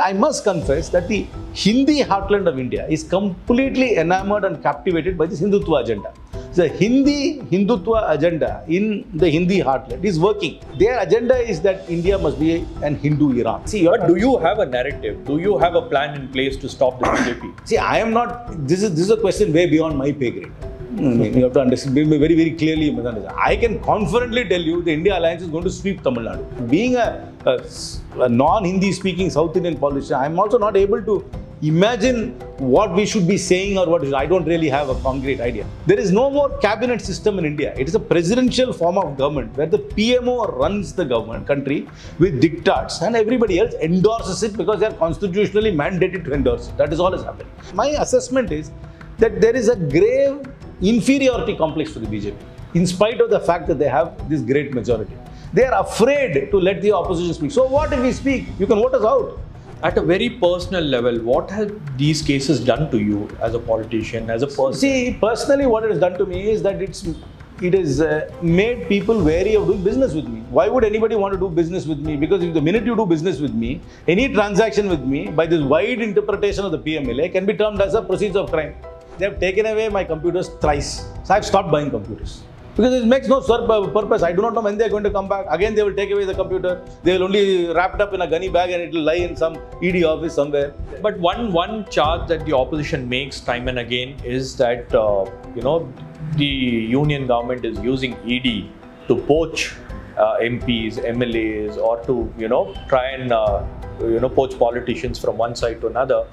I must confess that the Hindi heartland of India is completely enamored and captivated by this Hindutva agenda. The Hindi Hindutva agenda in the Hindi heartland is working. Their agenda is that India must be an Hindu Iran. See, But do you have a narrative? Do you have a plan in place to stop the BJP? See, I am not. This is this is a question way beyond my pay grade. Mean, you have to understand very, very clearly. I can confidently tell you the India alliance is going to sweep Tamil Nadu. Being a, a, a non-Hindi speaking South Indian politician, I am also not able to imagine what we should be saying or what is. I don't really have a concrete idea. There is no more cabinet system in India. It is a presidential form of government where the PMO runs the government country with diktats and everybody else endorses it because they are constitutionally mandated to endorse it. That is all is happening. My assessment is that there is a grave inferiority complex for the BJP, in spite of the fact that they have this great majority. They are afraid to let the opposition speak. So what if we speak? You can vote us out. At a very personal level, what have these cases done to you as a politician, as a person? See, personally, what it has done to me is that it's it has uh, made people wary of doing business with me. Why would anybody want to do business with me? Because if the minute you do business with me, any transaction with me, by this wide interpretation of the PMLA, can be termed as a proceeds of crime. They have taken away my computers thrice. So I've stopped buying computers. Because it makes no sur- purpose. I do not know when they are going to come back. Again, they will take away the computer. They will only wrap it up in a gunny bag and it will lie in some ED office somewhere. But one one charge that the opposition makes time and again is that uh, you know the union government is using ED to poach uh, MPs, MLAs, or to you know try and uh, you know poach politicians from one side to another.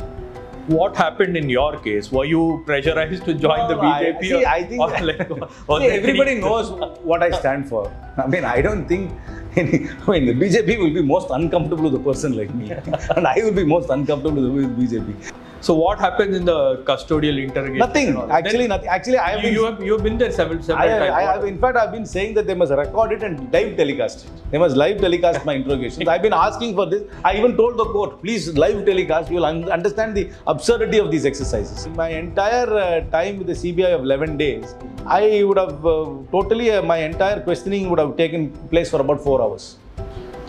What happened in your case? Were you pressurized to join the No, I- BJP? see, or- I think or like, was See, everybody knows what I stand for. I mean, I don't think any, I mean, the BJP will be most uncomfortable with a person like me, and I will be most uncomfortable with BJP. So what happens in the custodial interrogation? Nothing. Actually, Then nothing. Actually, I have you, been. you have you have been there several several I have, times. I have, in fact, I've been saying that they must record it and live telecast it. They must live telecast my interrogations. I've been asking for this. I even told the court, please live telecast. You will un- understand the absurdity of these exercises. In my entire uh, time with the CBI of 11 days, I would have uh, totally, uh, my entire questioning would have taken place for about four hours.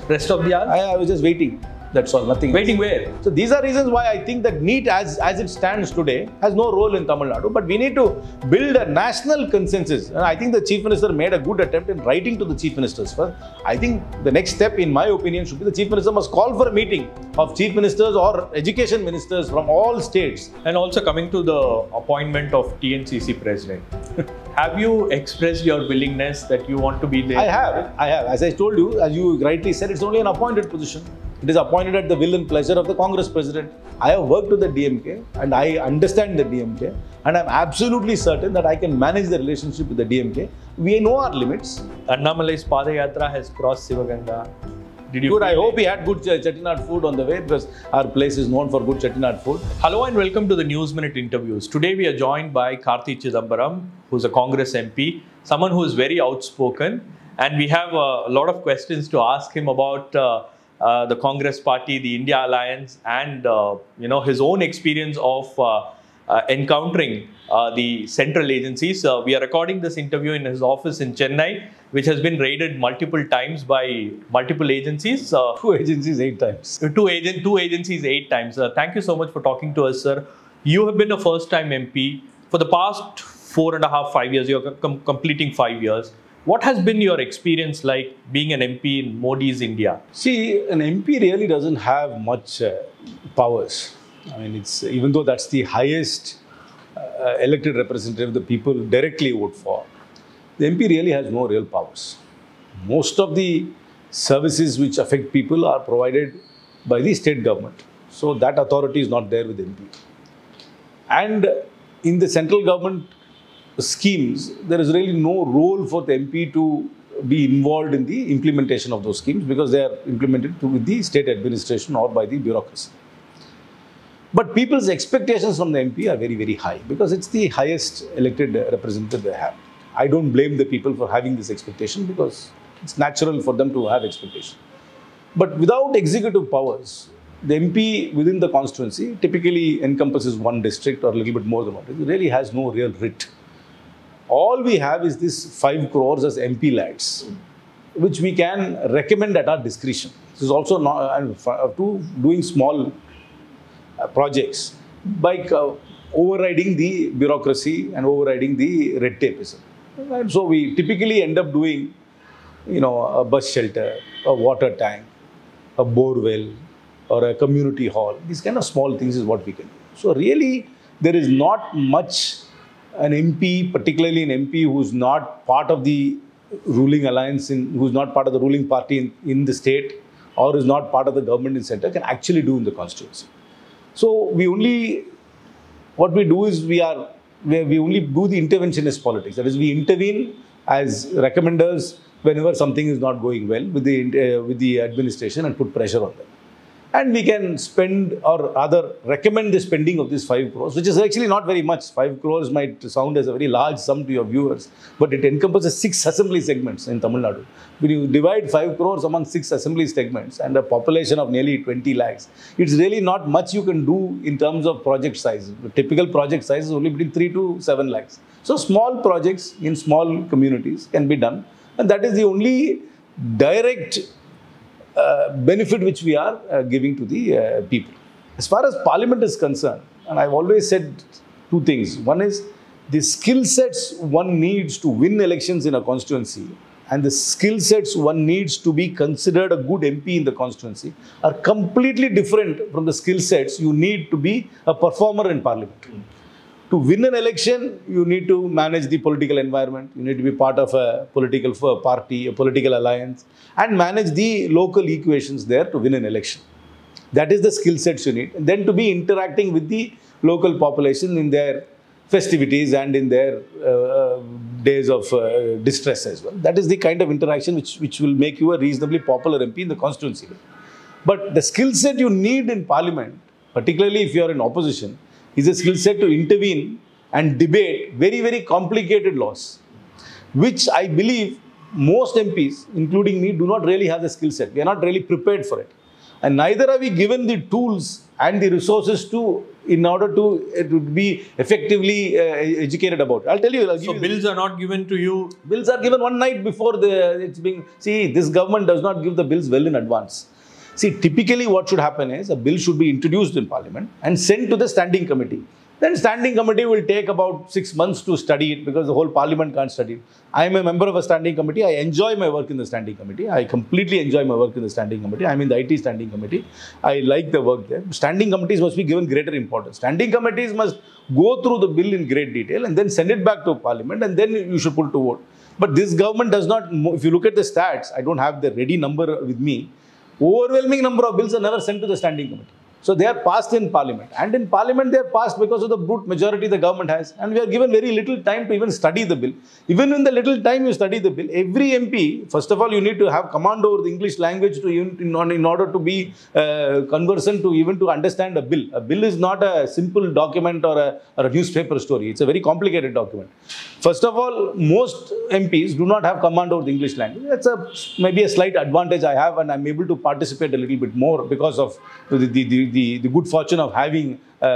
Rest of the hours? I, I was just waiting. That's all, nothing. else. Waiting where? So these are reasons why I think that NEET as, as it stands today has no role in Tamil Nadu. But we need to build a national consensus. And I think the Chief Minister made a good attempt in writing to the Chief Ministers first. I think the next step, in my opinion, should be the Chief Minister must call for a meeting of Chief Ministers or Education Ministers from all states. And also coming to the appointment of TNCC president, have you expressed your willingness that you want to be there? I have, I have. As I told you, as you rightly said, it's only an appointed position. It is appointed at the will and pleasure of the Congress President. I have worked with the DMK and I understand the DMK and I'm absolutely certain that I can manage the relationship with the DMK. We know our limits. Annamalai's Padayatra has crossed Sivaganga. Did you Good. I hope he had good ch- chettinad food on the way because our place is known for good chettinad food. Hello and welcome to the News Minute interviews. Today we are joined by Karti Chidambaram, who's a Congress MP, someone who is very outspoken, and we have a lot of questions to ask him about uh, uh, the Congress Party, the India Alliance, and uh, you know his own experience of uh, uh, encountering uh, the central agencies. Uh, we are recording this interview in his office in Chennai, which has been raided multiple times by multiple agencies. Uh, Two agencies eight times. two agent two agencies eight times uh, thank you so much for talking to us sir you have been a first time mp for the past four and a half five years you're com- completing five years what has been your experience like being an mp in modi's india See, an MP really doesn't have much uh, powers. I mean, it's even though that's the highest uh, elected representative the people directly vote for, the MP really has no real powers. Most of the services which affect people are provided by the state government. So that authority is not there with MP. And in the central government schemes, there is really no role for the MP to be involved in the implementation of those schemes because they are implemented through the state administration or by the bureaucracy. But people's expectations from the MP are very, very high because it's the highest elected representative they have. I don't blame the people for having this expectation because it's natural for them to have expectation. But without executive powers, the MP within the constituency typically encompasses one district or a little bit more than one. It really has no real writ. All we have is this 5 crores as MPLADS, which we can recommend at our discretion. This is also not, and to doing small uh, projects by uh, overriding the bureaucracy and overriding the red tapeism. And so we typically end up doing, you know, a bus shelter, a water tank, a bore well, or a community hall. These kind of small things is what we can do. So really, there is not much an MP, particularly an MP who's not part of the ruling alliance, in, who's not part of the ruling party in, in the state, or is not part of the government in center, can actually do in the constituency. So we only, what we do is we are, we, we only do the interventionist politics. That is, we intervene as recommenders whenever something is not going well with the, uh, with the administration and put pressure on them and we can spend or rather recommend the spending of this 5 crores, which is actually not very much. 5 crores might sound as a very large sum to your viewers, but it encompasses six assembly segments in Tamil Nadu. When you divide 5 crores among six assembly segments and a population of nearly 20 lakhs, it's really not much you can do in terms of project size. The typical project size is only between 3 to 7 lakhs. So small projects in small communities can be done, and that is the only direct benefit which we are uh, giving to the uh, people. As far as parliament is concerned, and I've always said two things. One is the skill sets one needs to win elections in a constituency and the skill sets one needs to be considered a good MP in the constituency are completely different from the skill sets you need to be a performer in parliament. To win an election, you need to manage the political environment. You need to be part of a political party, a political alliance, and manage the local equations there to win an election. That is the skill sets you need. And then to be interacting with the local population in their festivities and in their uh, days of uh, distress as well. That is the kind of interaction which, which will make you a reasonably popular MP in the constituency. But the skill set you need in parliament, particularly if you are in opposition, is a skill set to intervene and debate very, very complicated laws, which I believe most MPs, including me, do not really have the skill set. We are not really prepared for it. And neither are we given the tools and the resources to, in order to, uh, to be effectively uh, educated about it. I'll tell you. I'll so you bills are not given to you. Bills are given one night before the it's being. See, this government does not give the bills well in advance. See, typically what should happen is a bill should be introduced in parliament and sent to the standing committee. Then standing committee will take about six months to study it because the whole parliament can't study it. I am a member of a standing committee. I enjoy my work in the standing committee. I completely enjoy my work in the standing committee. I'm in the IT standing committee. I like the work there. Standing committees must be given greater importance. Standing committees must go through the bill in great detail and then send it back to parliament and then you should put to vote. But this government does not, if you look at the stats, I don't have the ready number with me, overwhelming number of bills are never sent to the standing committee. So they are passed in parliament. And in parliament, they are passed because of the brute majority the government has. And we are given very little time to even study the bill. Even in the little time you study the bill, every MP, first of all, you need to have command over the English language to in, in order to be uh, conversant to even to understand a bill. A bill is not a simple document or a, or a newspaper story. It's a very complicated document. First of all, most MPs do not have command over the English language. That's a maybe a slight advantage I have and I'm able to participate a little bit more because of the, the, the the, good fortune of having uh,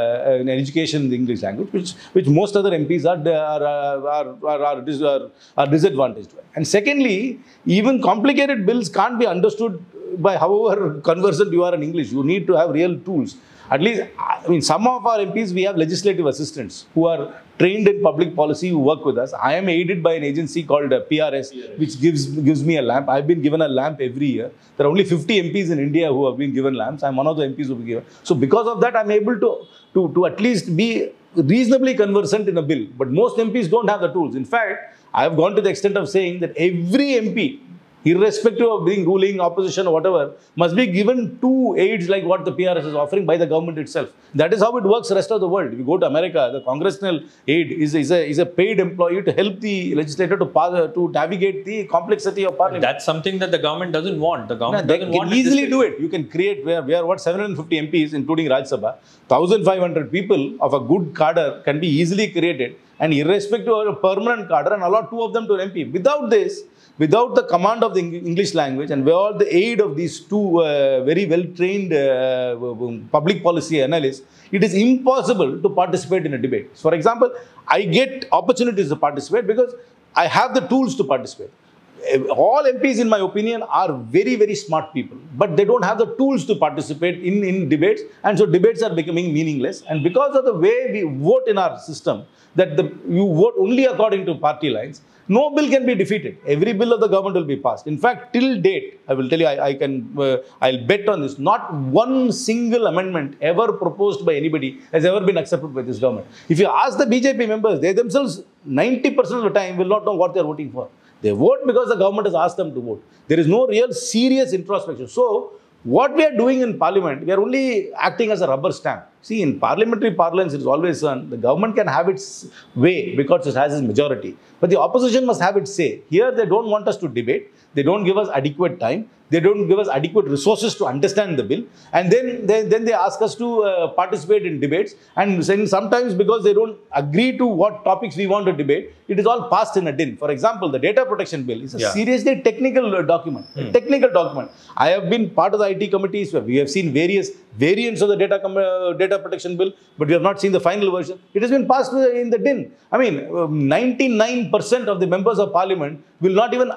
an education in the English language, which, which most other MPs are, are, are, are, are, are disadvantaged by. And secondly, even complicated bills can't be understood by however conversant you are in English. You need to have real tools. At least, I mean, some of our MPs, we have legislative assistants who are trained in public policy who work with us. I am aided by an agency called uh, PRS, PRS, which gives gives me a LAMP. I've been given a LAMP every year. There are only 50 MPs in India who have been given LAMPs. I'm one of the MPs who have been given. So because of that, I'm able to, to, to at least be reasonably conversant in a bill. But most MPs don't have the tools. In fact, I have gone to the extent of saying that every MP irrespective of being ruling, opposition, or whatever, must be given two aides like what the PRS is offering by the government itself. That is how it works rest of the world. If you go to America, the congressional aide is, is, a, is a paid employee to help the legislator to, pass, to navigate the complexity of parliament. That's something that the government doesn't want. The government no, doesn't can want easily do it. You can create, we are, we are what, 750 MPs, including Rajya Sabha. 1,500 people of a good cadre can be easily created and irrespective of a permanent cadre and allow two of them to an MP. Without this, without the command of the English language and without the aid of these two uh, very well-trained uh, public policy analysts, it is impossible to participate in a debate. For example, I get opportunities to participate because I have the tools to participate. all MPs, in my opinion, are very, very smart people, but they don't have the tools to participate in, in debates, and so debates are becoming meaningless. And because of the way we vote in our system, that the, you vote only according to party lines, no bill can be defeated. Every bill of the government will be passed. In fact, till date, I will tell you, I, I can, uh, I'll bet on this. Not one single amendment ever proposed by anybody has ever been accepted by this government. If you ask the BJP members, they themselves, 90% of the time, will not know what they are voting for. They vote because the government has asked them to vote. There is no real serious introspection. So, what we are doing in parliament, we are only acting as a rubber stamp. See, in parliamentary parlance, it is always done. The government can have its way because it has its majority. But the opposition must have its say. Here, they don't want us to debate. They don't give us adequate time. They don't give us adequate resources to understand the bill. And then they, then they ask us to uh, participate in debates. And sometimes because they don't agree to what topics we want to debate, it is all passed in a din. For example, the data protection bill is a Yeah. seriously technical uh, document. a Technical document. I have been part of the IT committees where we have seen various variants of the data uh, data protection bill, but we have not seen the final version. It has been passed uh, in the din. I mean, um, 99% of the members of parliament will not even uh,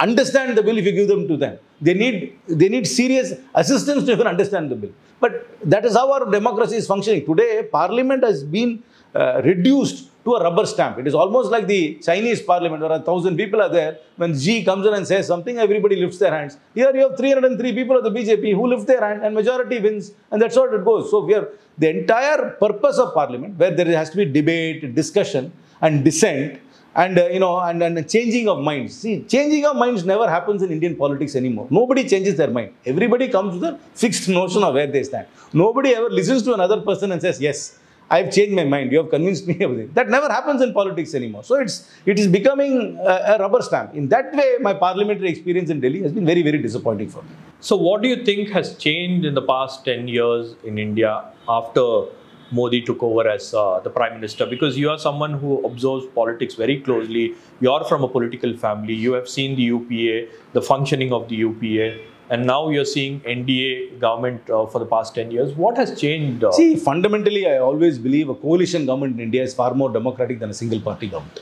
understand the bill if you give them to them. They need they need serious assistance to even understand the bill. But that is how our democracy is functioning. Today, parliament has been uh, reduced to a rubber stamp. It is almost like the Chinese parliament where a thousand people are there. When Xi comes in and says something, everybody lifts their hands. Here you have 303 people of the BJP who lift their hand and majority wins and that's how it goes. So we are the entire purpose of parliament where there has to be debate, discussion and dissent and uh, you know and, and changing of minds. See changing of minds never happens in indian politics anymore. Nobody changes their mind. Everybody comes with a fixed notion of where they stand. Nobody ever listens to another person and says yes i've changed my mind. You have convinced me it that never happens in politics anymore. So it's it is becoming a, a rubber stamp. In that way my parliamentary experience in delhi has been very very disappointing for me. So, what do you think has changed in the past 10 years in India after Modi took over as uh, the prime minister? Because you are someone who observes politics very closely. You are from a political family. You have seen the UPA, the functioning of the UPA, and now you're seeing NDA government uh, for the past 10 years. What has changed? Uh, See, fundamentally, I always believe a coalition government in India is far more democratic than a single party government.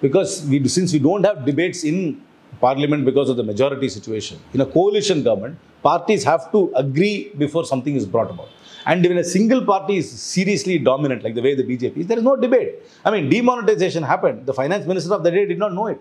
Because we, since we don't have debates in parliament because of the majority situation, in a coalition government, parties have to agree before something is brought about. And when a single party is seriously dominant, like the way the BJP is, there is no debate. I mean, demonetization happened. The finance minister of the day did not know it.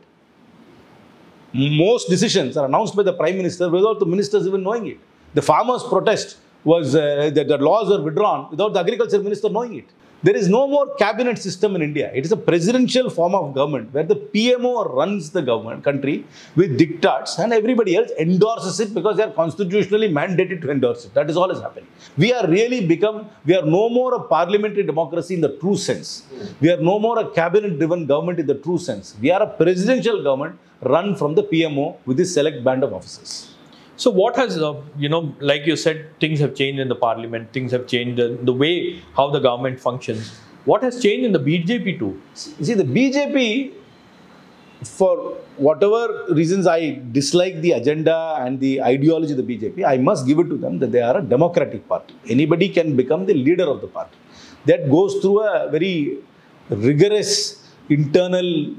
Most decisions are announced by the prime minister without the ministers even knowing it. The farmers' protest was uh, that the laws were withdrawn without the agriculture minister knowing it. There is no more cabinet system in India. It is a presidential form of government where the PMO runs the government country with diktats and everybody else endorses it because they are constitutionally mandated to endorse it. That is all is happening. We are really become, we are no more a parliamentary democracy in the true sense. We are no more a cabinet driven government in the true sense. We are a presidential government run from the PMO with this select band of officers. So what has, uh, you know, like you said, things have changed in the parliament, things have changed the, the way how the government functions. What has changed in the BJP too? See, the BJP, for whatever reasons I dislike the agenda and the ideology of the BJP, I must give it to them that they are a democratic party. Anybody can become the leader of the party. That goes through a very rigorous internal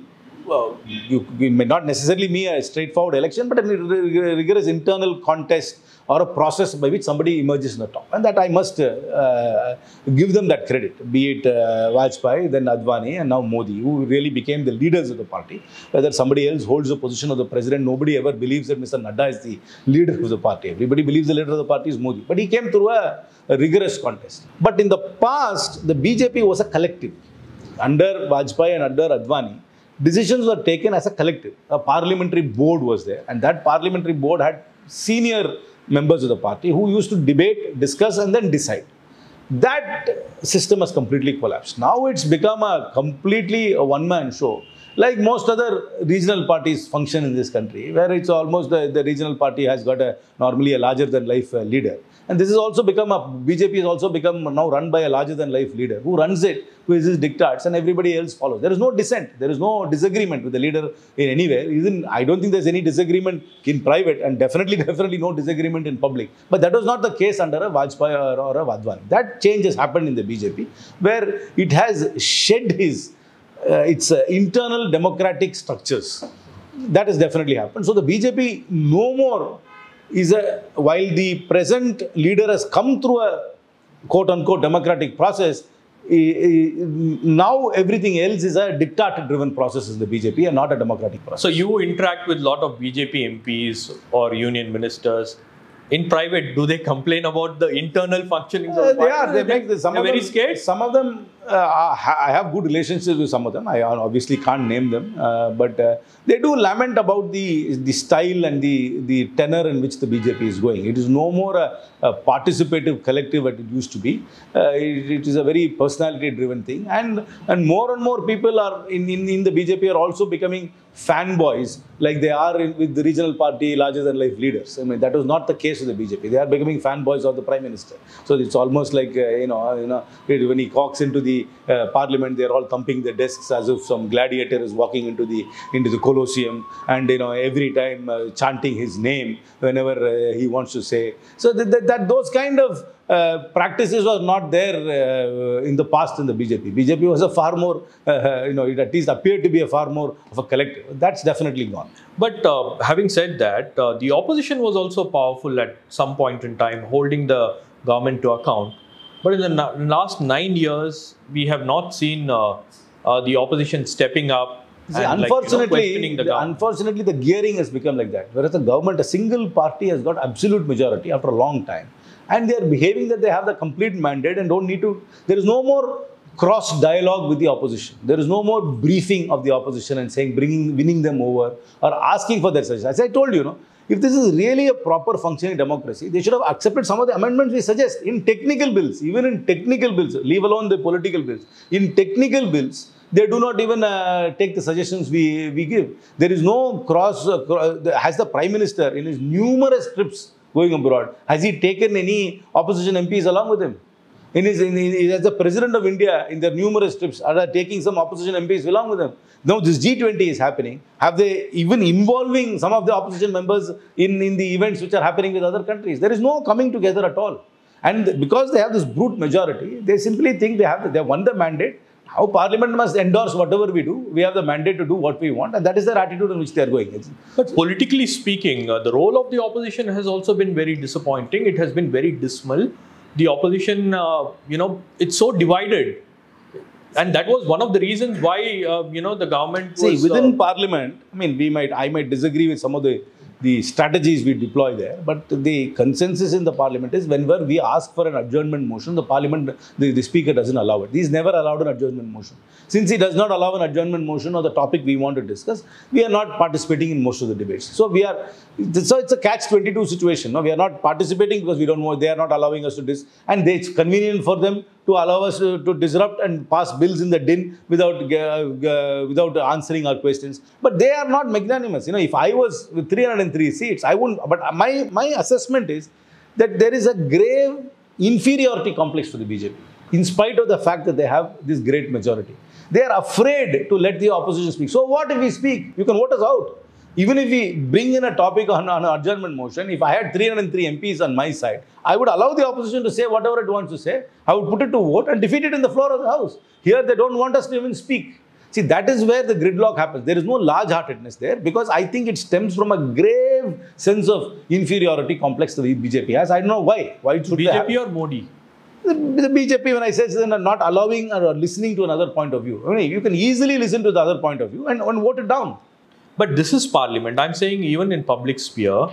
well, you, you may not necessarily mean a straightforward election, but a rigorous internal contest or a process by which somebody emerges in the top. And that I must uh, give them that credit, be it uh, Vajpayee, then Advani, and now Modi, who really became the leaders of the party. Whether somebody else holds the position of the president, nobody ever believes that Mr. Nadda is the leader of the party. Everybody believes the leader of the party is Modi. But he came through a, a rigorous contest. But in the past, the BJP was a collective. Under Vajpayee and under Advani, decisions were taken as a collective. A parliamentary board was there, and that parliamentary board had senior members of the party who used to debate, discuss, and then decide. That system has completely collapsed. Now it's become a completely a one-man show. Like most other regional parties function in this country, where it's almost the, the regional party has got a normally a larger than life uh, leader. And this has also become a BJP has also become now run by a larger than life leader who runs it, who is his dictats, and everybody else follows. There is no dissent, there is no disagreement with the leader in anywhere. Even I don't think there's any disagreement in private, and definitely, definitely no disagreement in public. But that was not the case under a Vajpayee or, or a Advani. That change has happened in the BJP, where it has shed his uh, its uh, internal democratic structures that has definitely happened. So the BJP no more is a while the present leader has come through a quote unquote democratic process. Now everything else is a dictator-driven process in the BJP and not a democratic process. So you interact with a lot of BJP MPs or union ministers. In private, do they complain about the internal functionings Uh, of the they are. They make the, some of very them, scared. Some of them, uh, I have good relationships with some of them. I obviously can't name them, uh, but uh, they do lament about the the style and the the tenor in which the BJP is going. It is no more a, a participative collective that it used to be. Uh, it, it is a very personality-driven thing, and and more and more people are in, in in the BJP are also becoming fanboys like they are in, with the regional party larger than life leaders. I mean that was not the case with the BJP. They are becoming fanboys of the prime minister. So it's almost like uh, you know you know when he walks into the uh, parliament, they are all thumping their desks as if some gladiator is walking into the into the Colosseum, and you know every time uh, chanting his name whenever uh, he wants to say. So that, that, that those kind of uh, practices was not there uh, in the past in the BJP. BJP was a far more, uh, you know, it at least appeared to be a far more of a collective. That's definitely gone. But having said that, the opposition was also powerful at some point in time, holding the government to account. But in the na- last nine years, we have not seen uh, uh, the opposition stepping up. See, and, like, you know, unfortunately, the the- unfortunately, the gearing has become like that. Whereas the government, a single party has got absolute majority after a long time, and they are behaving that they have the complete mandate and don't need to. There is no more cross dialogue with the opposition. There is no more briefing of the opposition and saying, bringing, winning them over or asking for their suggestions. As I told you, no, if this is really a proper functioning democracy, they should have accepted some of the amendments we suggest in technical bills, even in technical bills, leave alone the political bills. In technical bills, they do not even uh, take the suggestions we, we give. There is no cross, uh, cro- the- has the Prime Minister in his numerous trips going abroad, has he taken any opposition MPs along with him? In his, in, as the President of India, in their numerous trips, are taking some opposition MPs along with them? Now this G20 is happening. Have they even involving some of the opposition members in, in the events which are happening with other countries? There is no coming together at all. And because they have this brute majority, they simply think they have they have won the mandate. How Parliament must endorse whatever we do. We have the mandate to do what we want, and that is their attitude in which they are going. But politically speaking, uh, the role of the opposition has also been very disappointing. It has been very dismal. The opposition, uh, you know, it's so divided. And that was one of the reasons why, uh, you know, the government See, was, within uh, Parliament, I mean, we might, I might disagree with some of the, the strategies we deploy there, but the consensus in the Parliament is whenever we ask for an adjournment motion, the Parliament, the, the Speaker doesn't allow it. He's never allowed an adjournment motion. Since he does not allow an adjournment motion or the topic we want to discuss, we are not participating in most of the debates. So we are, so it's a catch-22 situation. No? We are not participating because we don't know, they are not allowing us to dis, and they, it's convenient for them to allow us to, to disrupt and pass bills in the din without uh, uh, without answering our questions. But they are not magnanimous. You know, if I was with 303 seats, I won't, But my my assessment is that there is a grave inferiority complex for the BJP, in spite of the fact that they have this great majority. They are afraid to let the opposition speak. So what if we speak? You can vote us out. Even if we bring in a topic on, on an adjournment motion, if I had 303 MPs on my side, I would allow the opposition to say whatever it wants to say. I would put it to vote and defeat it in the floor of the House. Here, they don't want us to even speak. See, that is where the gridlock happens. There is no large heartedness there because I think it stems from a grave sense of inferiority complex the BJP has. I don't know why. Why should BJP or Modi? the, the BJP, when I say they are not allowing or listening to another point of view, I mean, you can easily listen to the other point of view and, and vote it down. But this is parliament. I'm saying even in public sphere,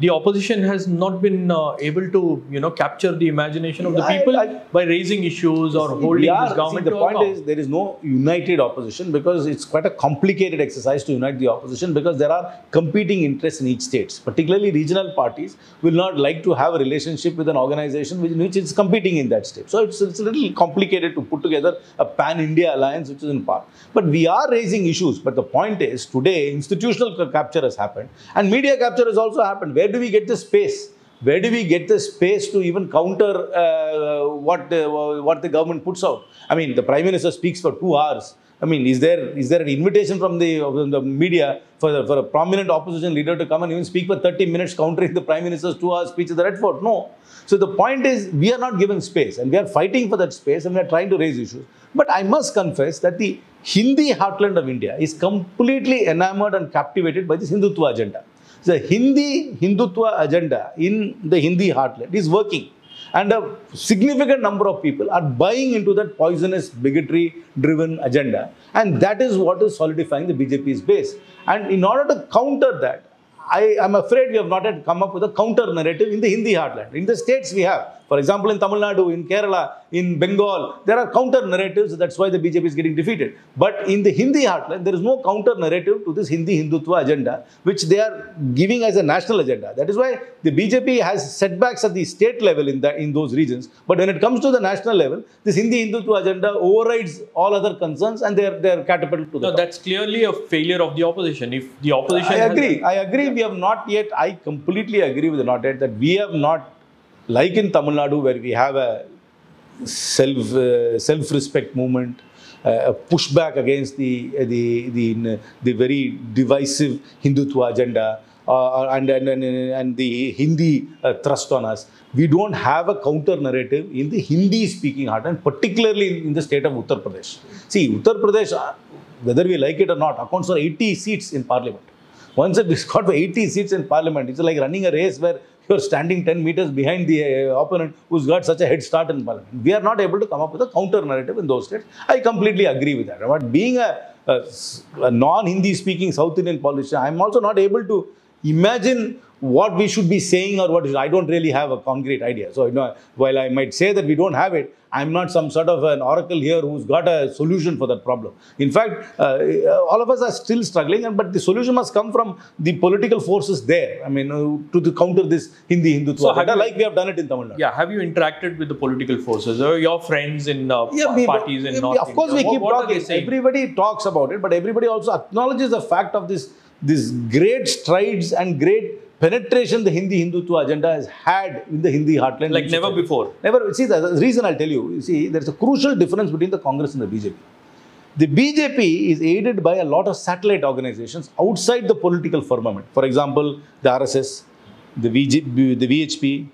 the opposition has not been uh, able to, you know, capture the imagination of the I- people I- by raising issues or We holding are- this government see, the point account. is there is no united opposition because it's quite a complicated exercise to unite the opposition because there are competing interests in each state. Particularly regional parties will not like to have a relationship with an organization which, which is competing in that state. So it's, it's a little complicated to put together a pan-India alliance which is in part. But we are raising issues. But the point is today institutional capture has happened and media capture has also happened. Where do we get the space? where do we get the space to even counter uh, what the, what the government puts out? I mean, the prime minister speaks for two hours I mean, is there is there an invitation from the, of the media for, the, for a prominent opposition leader to come and even speak for 30 minutes countering the Prime Minister's two-hour speech at the Red Fort? No. So the point is, we are not given space and we are fighting for that space and we are trying to raise issues. But I must confess that the Hindi heartland of India is completely enamored and captivated by this Hindutva agenda. The Hindi Hindutva agenda in the Hindi heartland is working. And a significant number of people are buying into that poisonous bigotry driven agenda. And that is what is solidifying the BJP's base. And in order to counter that, I am afraid we have not yet come up with a counter narrative in the Hindi heartland. In the states, we have. For example, in Tamil Nadu, in Kerala, in Bengal, there are counter narratives. That's why the BJP is getting defeated. But in the Hindi heartland, there is no counter narrative to this Hindi Hindutva agenda, which they are giving as a national agenda. That is why the BJP has setbacks at the state level in, the, in those regions. But when it comes to the national level, this Hindi Hindutva agenda overrides all other concerns and they are, they are catapulted to the No, top. that's clearly a failure of the opposition. If the opposition I agree. I agree. We have not yet. I completely agree with the not yet that we have not, like in Tamil Nadu, where we have a self uh, self respect movement, uh, a pushback against the the the the very divisive Hindutva agenda. Uh, and, and, and, and the Hindi uh, thrust on us. We don't have a counter narrative in the Hindi speaking heart, and particularly in, in the state of Uttar Pradesh. See, Uttar Pradesh, uh, whether we like it or not, accounts for 80 seats in parliament. Once it is got 80 seats in parliament, it's like running a race where you're standing 10 meters behind the uh, opponent who's got such a head start in parliament. We are not able to come up with a counter narrative in those states. I completely agree with that. But being a, a, a non-Hindi speaking South Indian politician, I'm also not able to imagine what we should be saying or what is, I don't really have a concrete idea. So, you know, while I might say that we don't have it, I'm not some sort of an oracle here who's got a solution for that problem. In fact, uh, all of us are still struggling, and but the solution must come from the political forces there. I mean, uh, to, to counter this Hindi Hindutva So agenda, you- like we have done it in Tamil Nadu. Yeah, have you interacted with the political forces or your friends in uh, pa- we- parties in we- North Of course, India? we keep what talking. Everybody talks about it, but everybody also acknowledges the fact of this, this great strides and great penetration the Hindi Hindutva agenda has had in the Hindi heartland. Like never society. before. Never. See, the, reason I'll tell you, you see, there's a crucial difference between the Congress and the BJP. The BJP is aided by a lot of satellite organizations outside the political firmament. For example, the RSS, the, VG, the VHP,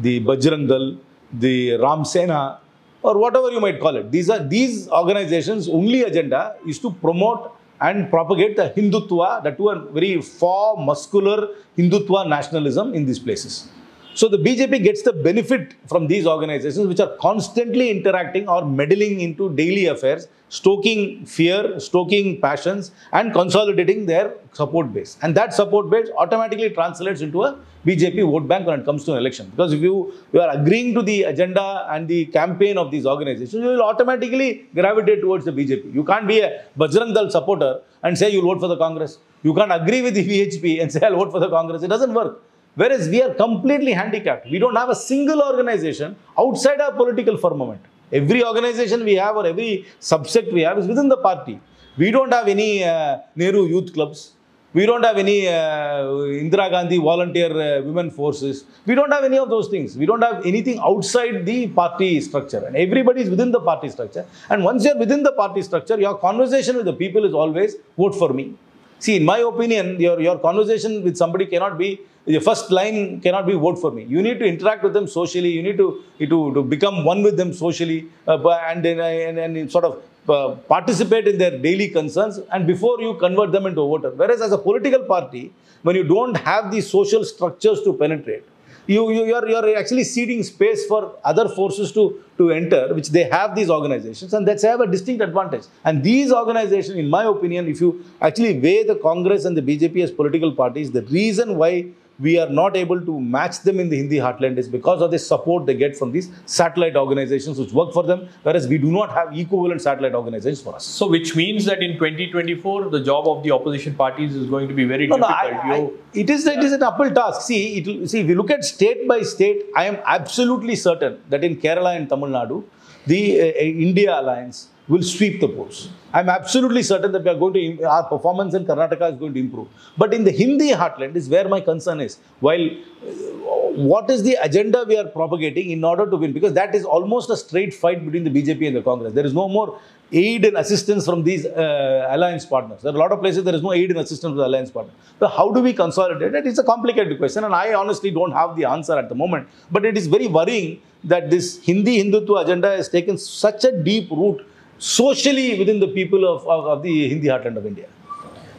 the Bajrang Dal, the Ram Sena, or whatever you might call it. These are these organizations' only agenda is to promote and propagate the Hindutva, that a very far muscular Hindutva nationalism in these places. So the BJP gets the benefit from these organizations which are constantly interacting or meddling into daily affairs, stoking fear, stoking passions, and consolidating their support base. And that support base automatically translates into a BJP vote bank when it comes to an election. Because if you, you are agreeing to the agenda and the campaign of these organizations, you will automatically gravitate towards the BJP. You can't be a Bajrang Dal supporter and say you'll vote for the Congress. You can't agree with the VHP and say I'll vote for the Congress. It doesn't work. Whereas we are completely handicapped. We don't have a single organization outside our political firmament. Every organization we have or every subsect we have is within the party. We don't have any uh, Nehru youth clubs. We don't have any uh, Indira Gandhi volunteer uh, women forces. We don't have any of those things. We don't have anything outside the party structure. And everybody is within the party structure. And once you're within the party structure, your conversation with the people is always vote for me. See, in my opinion, your, your conversation with somebody cannot be, the first line cannot be vote for me. You need to interact with them socially. You need to, to, to become one with them socially uh, and, and, and sort of uh, participate in their daily concerns and before you convert them into a voter. Whereas as a political party, when you don't have the social structures to penetrate, you, you you're, you're actually ceding space for other forces to, to enter, which they have these organizations, and that's have a distinct advantage. And these organizations, in my opinion, if you actually weigh the Congress and the BJP as political parties, the reason why we are not able to match them in the Hindi heartland is because of the support they get from these satellite organizations which work for them, whereas we do not have equivalent satellite organizations for us. So, which means that in 2024, the job of the opposition parties is going to be very No, no, difficult. I, I, You- it is it is an uphill task. See, it, see, if you look at state by state, I am absolutely certain that in Kerala and Tamil Nadu, the uh, India Alliance will sweep the polls. I'm absolutely certain that we are going to, our performance in Karnataka is going to improve. But in the Hindi heartland is where my concern is. While uh, what is the agenda we are propagating in order to win? Because that is almost a straight fight between the BJP and the Congress. There is no more aid and assistance from these uh, alliance partners. There are a lot of places there is no aid and assistance from the alliance partners. So how do we consolidate it? It's a complicated question, and I honestly don't have the answer at the moment. But it is very worrying that this Hindi Hindutva agenda has taken such a deep root socially within the people of, of, of the Hindi heartland of India.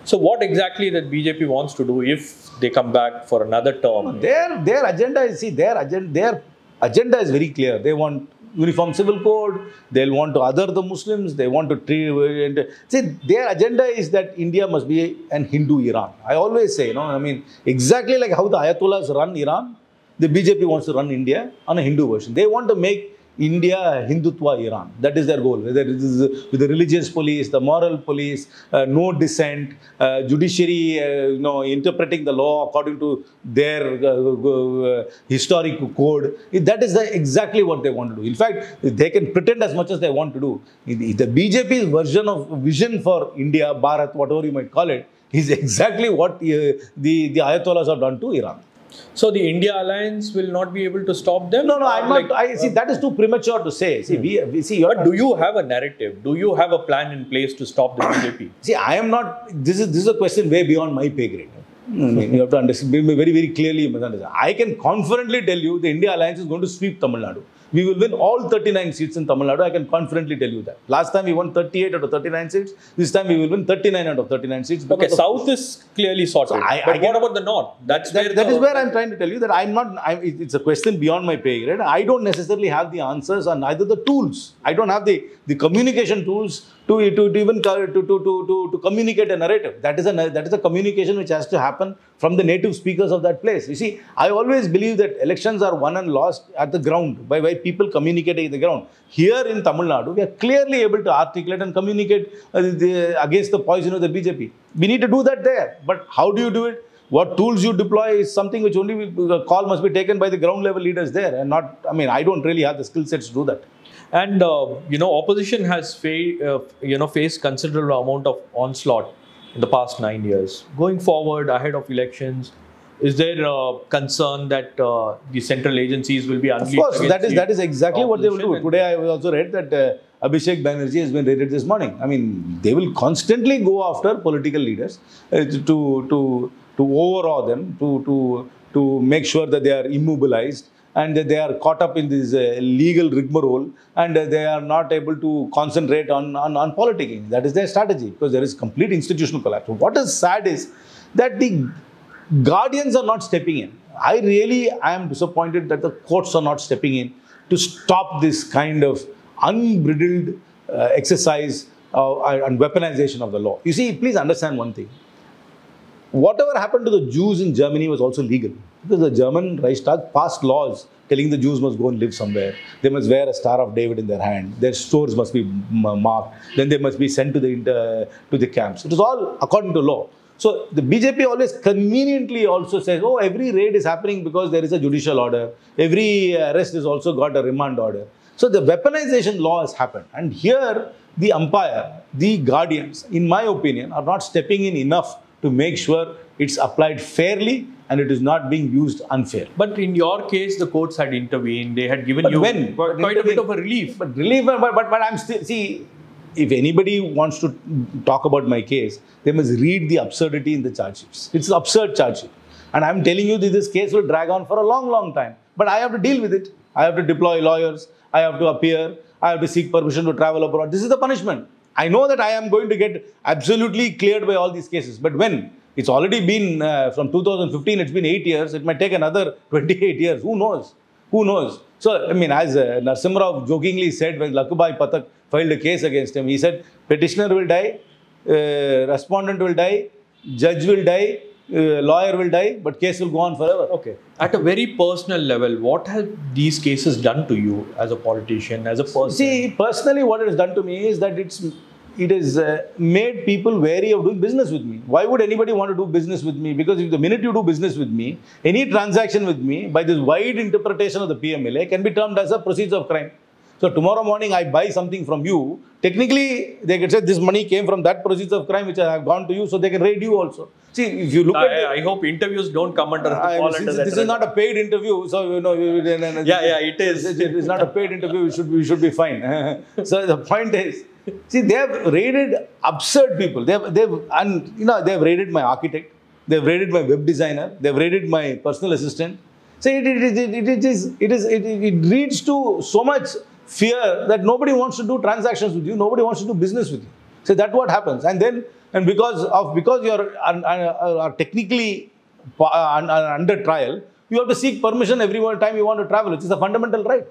So, what exactly that BJP wants to do if they come back for another term? Their their agenda is see their agenda their agenda is very clear. They want uniform civil code. They'll want to other the Muslims. They want to treat. See their agenda is that India must be an Hindu Iran. I always say, you know, I mean exactly like how the Ayatollahs run Iran, the BJP wants to run India on a Hindu version. They want to make India Hindutva Iran. That is their goal. Whether it is with the religious police, the moral police, uh, no dissent, uh, judiciary, uh, you know, interpreting the law according to their uh, uh, historic code. That is the, exactly what they want to do. In fact, they can pretend as much as they want to do. The, the BJP's version of vision for India, Bharat, whatever you might call it, is exactly what uh, the, the Ayatollahs have done to Iran. So, the India alliance will not be able to stop them? No, no, I'm Like, not. I see that is too premature to say. See, we, we see. But do you have a narrative? Do you have a plan in place to stop the BJP? See, I am not. This is this is a question way beyond my pay grade. I mean, you have to understand very very clearly. I can confidently tell you the India alliance is going to sweep Tamil Nadu. We will win all 39 seats in Tamil Nadu. I can confidently tell you that. Last time we won 38 out of 39 seats. This time we will win 39 out of 39 seats. Okay, because South is clearly sorted. So I- but I what about the North? That's where that, is where I'm trying to tell you that I'm not. I'm, it's a question beyond my pay grade. I don't necessarily have the answers or neither the tools. I don't have the, the communication tools to, to, to even to, to, to, to, to communicate a narrative. That is a that is a communication which has to happen from the native speakers of that place. You see, I always believe that elections are won and lost at the ground by, by people communicating at the ground. Here in Tamil Nadu, we are clearly able to articulate and communicate uh, the, against the poison of the BJP. We need to do that there. But how do you do it? What tools you deploy is something which only we- call must be taken by the ground level leaders there, and not. I mean, I don't really have the skill sets to do that. And uh, you know, opposition has fa- uh, you know faced considerable amount of onslaught in the past nine years. Going forward, ahead of elections, is there a concern that uh, the central agencies will be Of course, that is that is exactly what they will do. Today, I also read that uh, Abhishek Banerjee has been raided this morning. I mean, they will constantly go after political leaders uh, to to to overawe them, to to to make sure that they are immobilized and they are caught up in this uh, legal rigmarole and uh, they are not able to concentrate on, on on politicking. That is their strategy because there is complete institutional collapse. What is sad is that the guardians are not stepping in. I really am disappointed that the courts are not stepping in to stop this kind of unbridled uh, exercise uh, and weaponization of the law. You see, please understand one thing. Whatever happened to the Jews in Germany was also legal because the German Reichstag passed laws telling the Jews must go and live somewhere. They must wear a Star of David in their hand. Their stores must be marked. Then they must be sent to the inter- to the camps. It was all according to law. So the BJP always conveniently also says, oh, every raid is happening because there is a judicial order. Every arrest has also got a remand order. So the weaponization law has happened. And here, the umpire, the guardians, in my opinion, are not stepping in enough to make sure it's applied fairly and it is not being used unfairly. But in your case, the courts had intervened. They had given But you when? quite, quite a bit of a relief. But relief, but, but, but I'm still, see, if anybody wants to talk about my case, they must read the absurdity in the charge sheets. It's an absurd charge sheet. And I'm telling you that this case will drag on for a long, long time. But I have to deal with it. I have to deploy lawyers. I have to appear. I have to seek permission to travel abroad. This is the punishment. I know that I am going to get absolutely cleared by all these cases. But when? It's already been uh, from 2015, it's been eight years. It might take another 28 years. Who knows? Who knows? So, I mean, as uh, jokingly said when Lakhubhai Pathak filed a case against him, he said, petitioner will die, uh, respondent will die, judge will die, uh, lawyer will die, but case will go on forever. Okay. At a very personal level, what have these cases done to you as a politician, as a person? See, personally, what it has done to me is that it's it has uh, made people wary of doing business with me. Why would anybody want to do business with me? Because if the minute you do business with me, any transaction with me, by this wide interpretation of the PMLA, can be termed as a proceeds of crime. So tomorrow morning I buy something from you. Technically, they can say this money came from that proceeds of crime which I have gone to you, so they can raid you also. See, if you look at the- I, I hope interviews don't come under I- fall this, under is- this is not a paid interview, so you know. you- Yeah, yeah, it is. It is not a paid interview. We should we should be fine. so the point is, see, they have raided absurd people. They have they've and you know they have raided my architect. They have raided my web designer. They have raided my personal assistant. So it, it, it, it, is it is it, it leads to so much fear that nobody wants to do transactions with you. Nobody wants to do business with you. So that's what happens. And then and because of because you're un, un, are technically uh, un- un- under trial, you have to seek permission every time you want to travel, which is a fundamental right.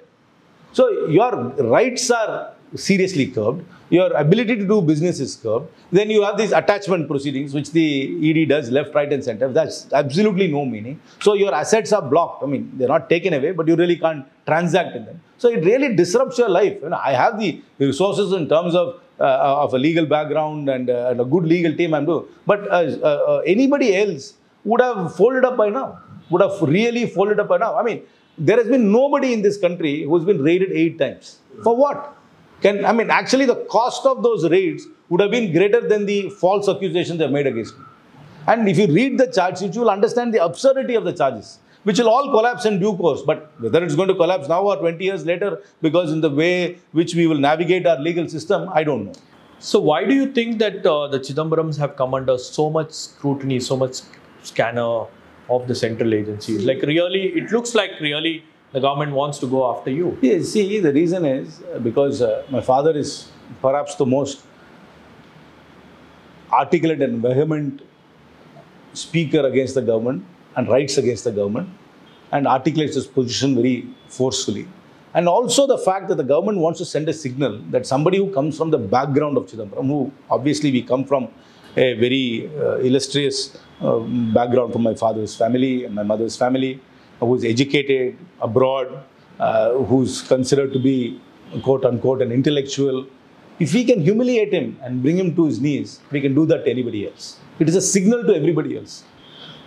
So your rights are seriously curbed. Your ability to do business is curbed. Then you have these attachment proceedings, which the ED does left, right, and center. That's absolutely no meaning. So your assets are blocked. I mean, they're not taken away, but you really can't transact in them. So it really disrupts your life. You know, I have the resources in terms of uh, of a legal background and, uh, and a good legal team I'm doing. But uh, uh, uh, anybody else would have folded up by now. Would have really folded up by now. I mean, there has been nobody in this country who's been raided eight times. For what? Can I mean actually the cost of those raids would have been greater than the false accusations they have made against me. And if you read the charge sheet, you will understand the absurdity of the charges, which will all collapse in due course. But whether it's going to collapse now or 20 years later, because in the way which we will navigate our legal system, I don't know. So why do you think that uh, the Chidambarams have come under so much scrutiny, so much scanner of the central agencies? Like really, it looks like really the government wants to go after you. Yeah, see, the reason is uh, because uh, my father is perhaps the most articulate and vehement speaker against the government and writes against the government and articulates his position very forcefully. And also the fact that the government wants to send a signal that somebody who comes from the background of Chidambaram, who obviously we come from a very uh, illustrious uh, background from my father's family and my mother's family, who is educated abroad, uh, who's considered to be quote unquote an intellectual. If we can humiliate him and bring him to his knees, we can do that to anybody else. It is a signal to everybody else.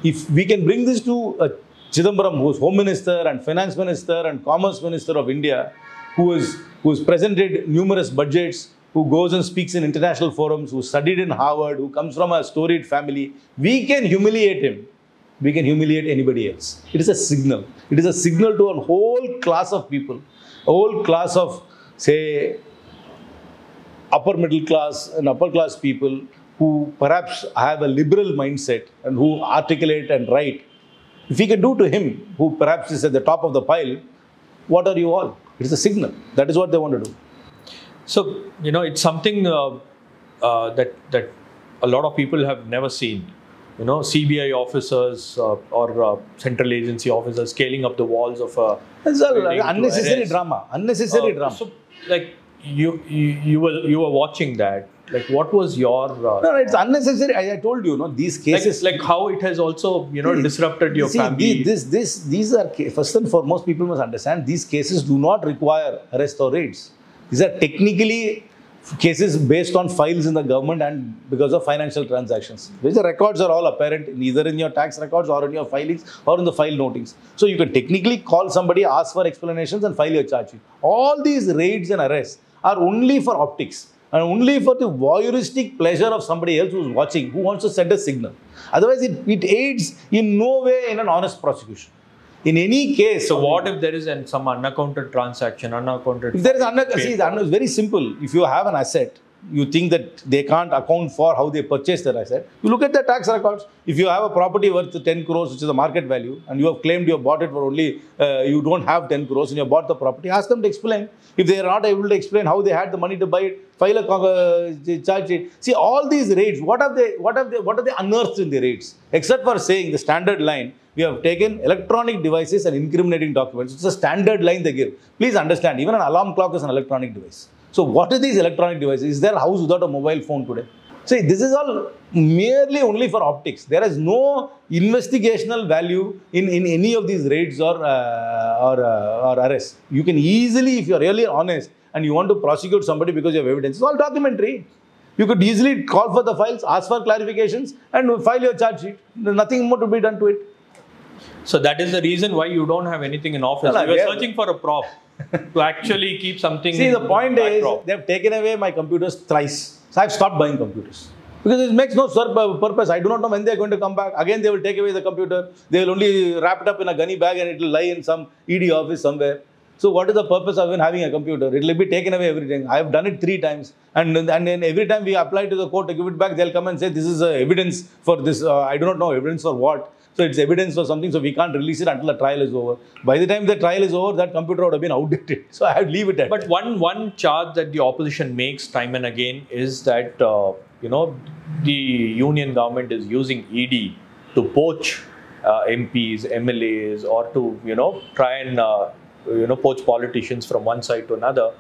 If we can bring this to a Chidambaram, who is Home Minister and Finance Minister and Commerce Minister of India, who is who has presented numerous budgets, who goes and speaks in international forums, who studied in Harvard, who comes from a storied family, we can humiliate him. We can humiliate anybody else. It is a signal. It is a signal to a whole class of people, a whole class of, say, upper middle class and upper class people who perhaps have a liberal mindset and who articulate and write. If we can do to him, who perhaps is at the top of the pile, what are you all? It is a signal. That is what they want to do. So you know, it's something uh, uh, that that a lot of people have never seen. You know, CBI officers uh, or uh, central agency officers scaling up the walls of a unnecessary drama. Unnecessary Uh, drama. So, like you, you, you were you were watching that. Like, what was your uh, no, no, it's unnecessary. I, I told you, no, these cases. like how it has also you know See, disrupted your see, family? This, this, these are first and foremost. People must understand these cases do not require arrest or raids. These are technically cases based on files in the government and because of financial transactions. The records are all apparent in either in your tax records or in your filings or in the file notings. So you can technically call somebody, ask for explanations, and file your charge sheet. All these raids and arrests are only for optics and only for the voyeuristic pleasure of somebody else who's watching, who wants to send a signal. Otherwise, it, it aids in no way in an honest prosecution. In any case, so what if there is an, some unaccounted transaction, unaccounted? if there is under, see, it's very simple. If you have an asset, you think that they can't account for how they purchased that asset. You look at the tax records. If you have a property worth 10 crores, which is the market value, and you have claimed you have bought it for only, uh, you don't have 10 crores and you have bought the property, ask them to explain. If they are not able to explain how they had the money to buy it, file a uh, charge sheet. See, all these rates, what have they, what have they, what are they unearthed in the rates? Except for saying the standard line, we have taken electronic devices and incriminating documents. It's a standard line they give. Please understand, even an alarm clock is an electronic device. So what are these electronic devices? Is there a house without a mobile phone today? See, this is all merely only for optics. There is no investigational value in, in any of these raids or, uh, or, uh, or arrests. You can easily, if you're really honest and you want to prosecute somebody because you have evidence, it's all documentary. You could easily call for the files, ask for clarifications, and file your charge sheet. There's nothing more to be done to it. So that is the reason why you don't have anything in office. No, no, you have- searching for a prop. to actually keep something. See, the in point is, they've taken away my computers thrice. So I've stopped buying computers. Because it makes no sur- purpose. I do not know when they're going to come back. Again, they will take away the computer. They will only wrap it up in a gunny bag and it will lie in some ED office somewhere. So what is the purpose of even having a computer? It will be taken away everything. I have done it three times. And, and then every time we apply to the court to give it back, they'll come and say, this is uh, evidence for this. Uh, I do not know evidence for what. So it's evidence or something, so we can't release it until the trial is over. By the time the trial is over, that computer would have been outdated. So I have leave it at But one one charge that the opposition makes time and again is that uh, you know the union government is using ED to poach uh, MPs, MLAs, or to you know try and uh, you know poach politicians from one side to another.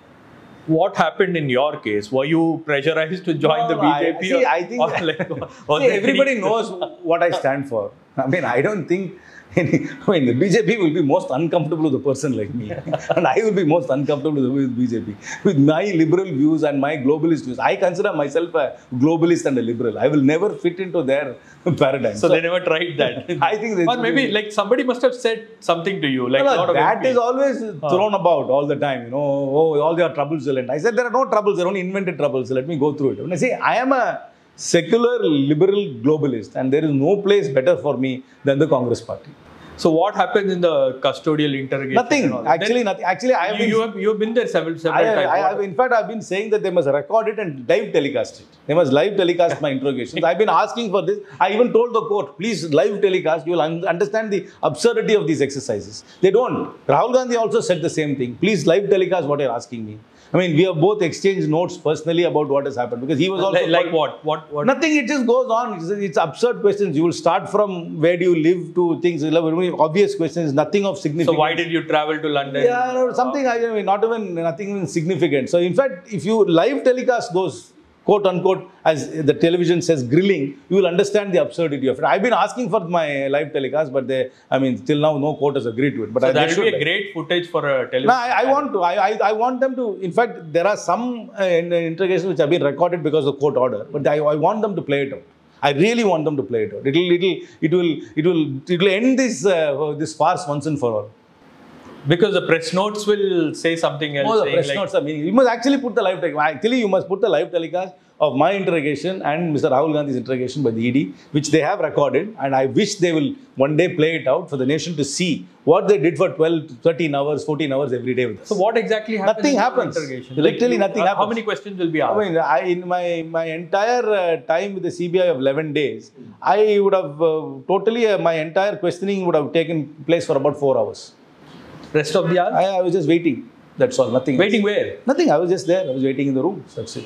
What happened in your case? Were you pressurized to join No, the no, I- BJP? see, or, I think- or like, See, everybody knows what I stand for. I mean, I don't think. I mean, the BJP will be most uncomfortable with a person like me, and I will be most uncomfortable with BJP with my liberal views and my globalist views. I consider myself a globalist and a liberal. I will never fit into their paradigm. So, they never tried that. I think they- or maybe like somebody must have said something to you, like No, a no, lot of that is always thrown about all the time. You know, oh, all their troubles will end. I said there are no troubles. There are only invented troubles. Let me go through it. When I say I am a secular liberal globalist, and there is no place better for me than the Congress Party. So what happens in the custodial interrogation? Nothing. and all that? Actually, Then nothing. Actually, I have you, been. you have you have been there several I, several times. I, have, in fact, I've been saying that they must record it and live telecast it. They must live telecast my interrogations. I've been asking for this. I even told the court, please live telecast. You will un- understand the absurdity of these exercises. They don't. Rahul Gandhi also said the same thing. Please live telecast what you're asking me. I mean, we have both exchanged notes personally about what has happened because he was also like, like what? What? What? Nothing, it just goes on. It's, it's absurd questions. You will start from where do you live to things, very obvious questions, nothing of significance. So why did you travel to London? Yeah, no, something I mean, not even nothing even significant. So in fact, if you live telecast those quote unquote, as the television says, grilling, you will understand the absurdity of it. I've been asking for my live telecast, but they, I mean, till now no court has agreed to it. But So I, that would be a great footage for a television. No, I, I want to. I, I, I want them to. In fact, there are some uh, interrogations which have been recorded because of court order, but I, I want them to play it out. I really want them to play it out. It'll, it'll, it will, it will, it will end this, uh, this farce once and for all. Because the press notes will say something else. Oh, the press like, notes are meaning. You must actually put the live telecast. Actually, you must put the live telecast of my interrogation and Mr. Rahul Gandhi's interrogation by the ED, which they have recorded. And I wish they will one day play it out for the nation to see what they did for 12, 13 hours, 14 hours every day with us. So what exactly happens? Nothing in happens. Interrogation? Literally you- nothing uh, How many questions will be asked? I mean, I, in my, my entire uh, time with the CBI of 11 days, I would have uh, totally, uh, my entire questioning would have taken place for about four hours. Rest of the hours? I, I was just waiting. That's all. Nothing. else. Waiting where? Nothing. I was just there. I was waiting in the room. That's it.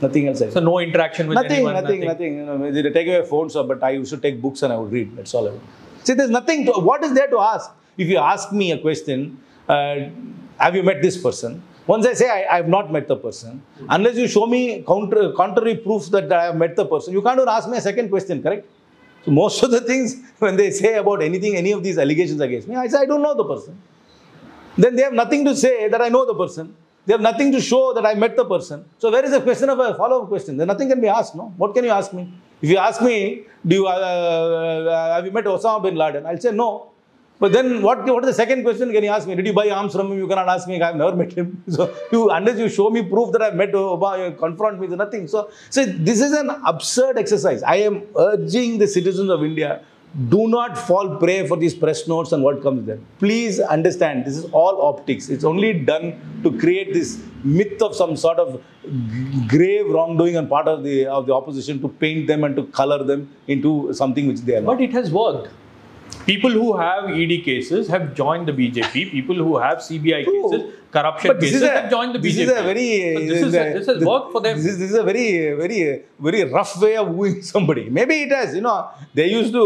Nothing else. So no interaction with nothing, anyone. nothing, nothing, You know, they take away phones, but I used to take books and I would read. That's all I would. See, there's nothing. To, what is there to ask? If you ask me a question, uh, have you met this person? Once I say I, I have not met the person, unless you show me counter, contrary proof that I have met the person, you can't even ask me a second question, correct? So most of the things when they say about anything, any of these allegations against me, I say I don't know the person. Then they have nothing to say that I know the person. They have nothing to show that I met the person. So where is the question of a follow-up question? Then nothing can be asked, no? What can you ask me? If you ask me, do you, uh, uh, have you met Osama bin Laden? I'll say no. But then what, what is the second question can you ask me? Did you buy arms from him? You cannot ask me. I've never met him. So you, unless you show me proof that I've met Osama, you confront me with nothing. So, so this is an absurd exercise. I am urging the citizens of India do not fall prey for these press notes and what comes there. Please understand, this is all optics. It's only done to create this myth of some sort of grave wrongdoing on part of the of the opposition to paint them and to color them into something which they are not. But it has worked. People who have ED cases have joined the BJP. People who have CBI True. cases, corruption But this cases is a, joined the this BJP. is a very So this, is a, uh, this has worked for them. This is, this is a very very very rough way of wooing somebody. Maybe it has. You know, they used to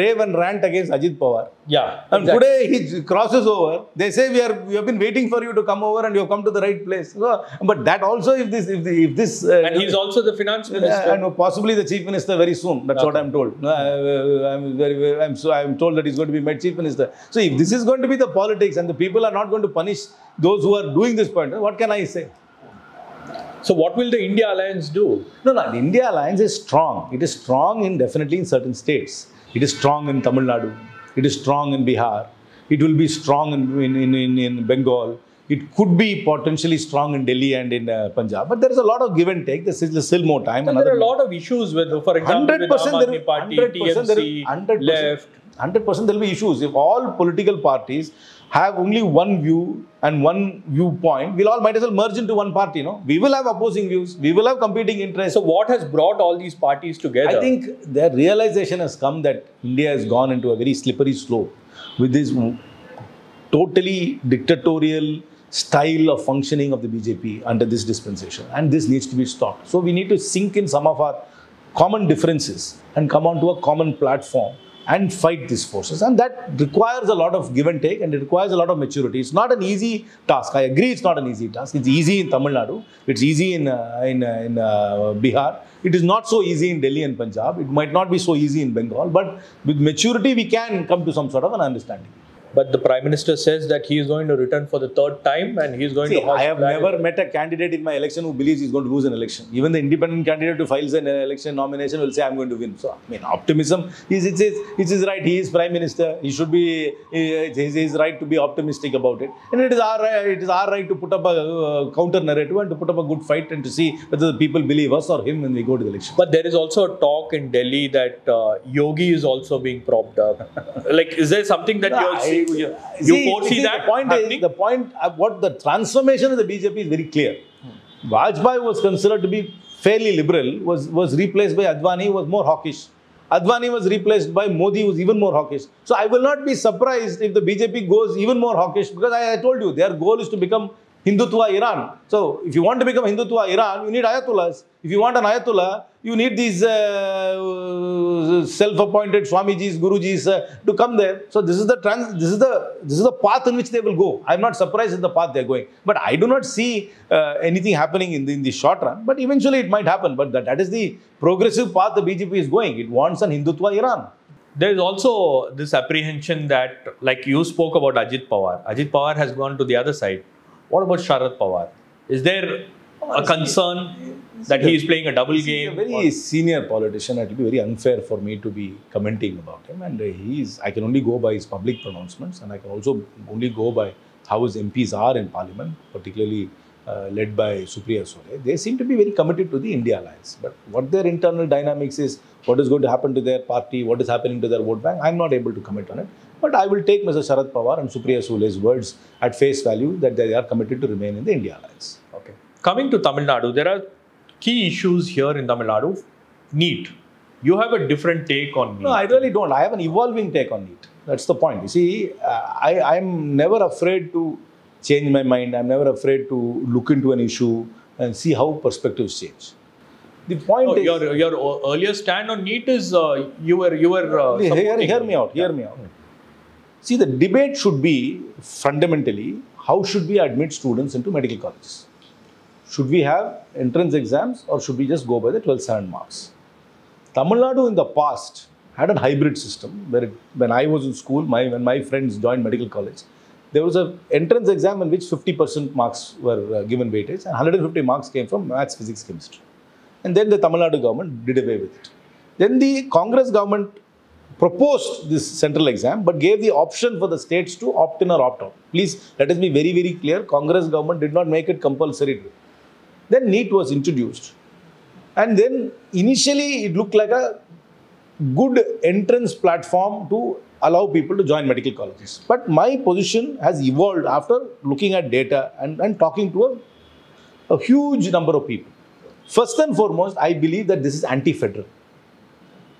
rave and rant against Ajit Pawar. Yeah. And exactly. today he crosses over. They say we are we have been waiting for you to come over and you have come to the right place. So, but that also if this if, the, if this uh, and he's also the finance minister. uh, and possibly the chief minister very soon. That's what I'm told. Uh, I'm very, I'm so I'm told that he's going to be made chief minister. So if this is going to be the politics and the people are not going to punish those who are doing this point, what can I say? So what will the India Alliance do? No, no. The India alliance is strong. It is strong in definitely in certain states. It is strong in Tamil Nadu. It is strong in Bihar. It will be strong in in, in, in, Bengal. It could be potentially strong in Delhi and in uh, Punjab, but there is a lot of give and take. There is still more time. And there are a lot of issues with, for example, with Aam Aadmi Party, 100% there TMC, is- 100% left. 100% there will be issues. If all political parties have only one view and one viewpoint, we'll all might as well merge into one party. No, we will have opposing views. We will have competing interests. So, what has brought all these parties together? I think their realization has come that India has gone into a very slippery slope with this totally dictatorial style of functioning of the BJP under this dispensation. And this needs to be stopped. So we need to sink in some of our common differences and come onto a common platform and fight these forces. And that requires a lot of give and take and it requires a lot of maturity. It's not an easy task. I agree it's not an easy task. It's easy in Tamil Nadu. It's easy in, uh, in, uh, in uh, Bihar. It is not so easy in Delhi and Punjab. It might not be so easy in Bengal. But with maturity, we can come to some sort of an understanding. But the Prime Minister says that he is going to return for the third time and he is going See, to host I have never met a candidate in my election who believes he's going to lose an election. Even the independent candidate who files an election nomination will say, I'm going to win. So, I mean, optimism is it's his, it's his right. He is Prime Minister. He should be, it's his, right to be optimistic about it. And it is our right, it is our right to put up a uh, counter narrative and to put up a good fight and to see whether the people believe us or him when we go to the election. But there is also a talk in Delhi that uh, Yogi is also being propped up. like, is there something that you're I- seeing? You, you see- foresee see, that the point happening? is the point uh, what the transformation of the BJP is very clear. Vajpayee was considered to be fairly liberal, was was replaced by Advani, who was more hawkish. Advani was replaced by Modi, who was even more hawkish. So I will not be surprised if the BJP goes even more hawkish because I, I told you their goal is to become Hindutva Iran. So if you want to become Hindutva Iran, you need ayatollahs. If you want an ayatollah, you need these uh, self-appointed Swamijis, Gurujis uh, to come there. So this is the trans, this is the this is the path in which they will go. I'm not surprised at the path they're going, but I do not see uh, anything happening in the, in the short run. But eventually it might happen. But that, that is the progressive path the BJP is going. It wants an Hindutva Iran. There is also this apprehension that, like you spoke about Ajit Pawar, Ajit Pawar has gone to the other side. What about Sharad Pawar? Is there a concern that he is playing a double game? He's a very senior politician. It will be very unfair for me to be commenting about him. And uh, he is, I can only go by his public pronouncements, and I can also only go by how his MPs are in Parliament, particularly uh, led by Supriya Sule. They seem to be very committed to the India alliance. But what their internal dynamics is, what is going to happen to their party, what is happening to their vote bank, I'm not able to comment on it. But I will take Mr. Sharad Pawar and Supriya Sule's words at face value that they are committed to remain in the India alliance. Okay. Coming to Tamil Nadu, there are key issues here in Tamil Nadu. NEET. You have a different take on NEET. No, I really don't. I have an evolving take on it. That's the point. You see, uh, I, I'm never afraid to change my mind. I'm never afraid to look into an issue and see how perspectives change. The point No, is, your your earlier stand on NEET is uh, you were you were uh, hear, hear me out. Hear me out. See, the debate should be fundamentally how should we admit students into medical colleges? Should we have entrance exams or should we just go by the 12th standard marks? Tamil Nadu in the past had a hybrid system where it, when I was in school, my, when my friends joined medical college, there was a entrance exam in which 50% marks were uh, given weightage and 150 marks came from maths, physics, chemistry. And then the Tamil Nadu government did away with it. Then the Congress government proposed this central exam but gave the option for the states to opt in or opt out. Please let us be very, very clear. Congress government did not make it compulsory. Then NEET was introduced. And then initially it looked like a good entrance platform to allow people to join medical colleges. But my position has evolved after looking at data and, and talking to a, a huge number of people. First and foremost, I believe that this is anti-federal.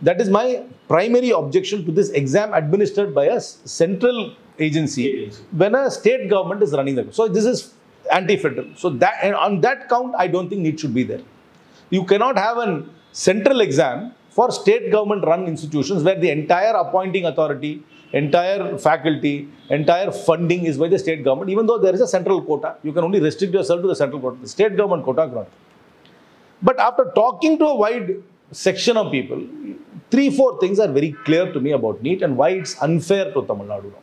That is my primary objection to this exam administered by a central agency when a state government is running the. So this is anti-federal. So that and on that count, I don't think NEET should be there. You cannot have a central exam for state government run institutions where the entire appointing authority, entire faculty, entire funding is by the state government. Even though there is a central quota, you can only restrict yourself to the central quota. The state government quota cannot. But after talking to a wide section of people, three, four things are very clear to me about NEET and why it's unfair to Tamil Nadu now.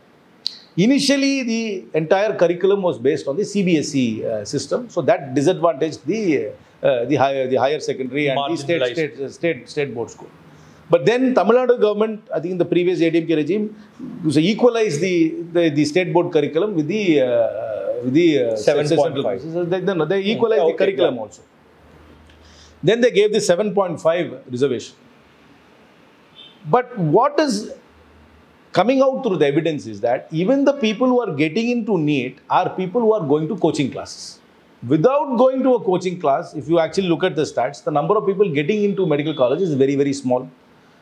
Initially, the entire curriculum was based on the CBSE uh, system, so that disadvantaged the uh, the higher the higher secondary and the state state uh, state state board school. But then Tamil Nadu government, I think in the previous ADMK regime, was equalized the, the, the state board curriculum with the uh, the uh, 7.5. So they, they, they equalized Okay, the curriculum also. Then they gave the 7.5 reservation. But what is coming out through the evidence is that even the people who are getting into NEET are people who are going to coaching classes. Without going to a coaching class, if you actually look at the stats, the number of people getting into medical college is very, very small.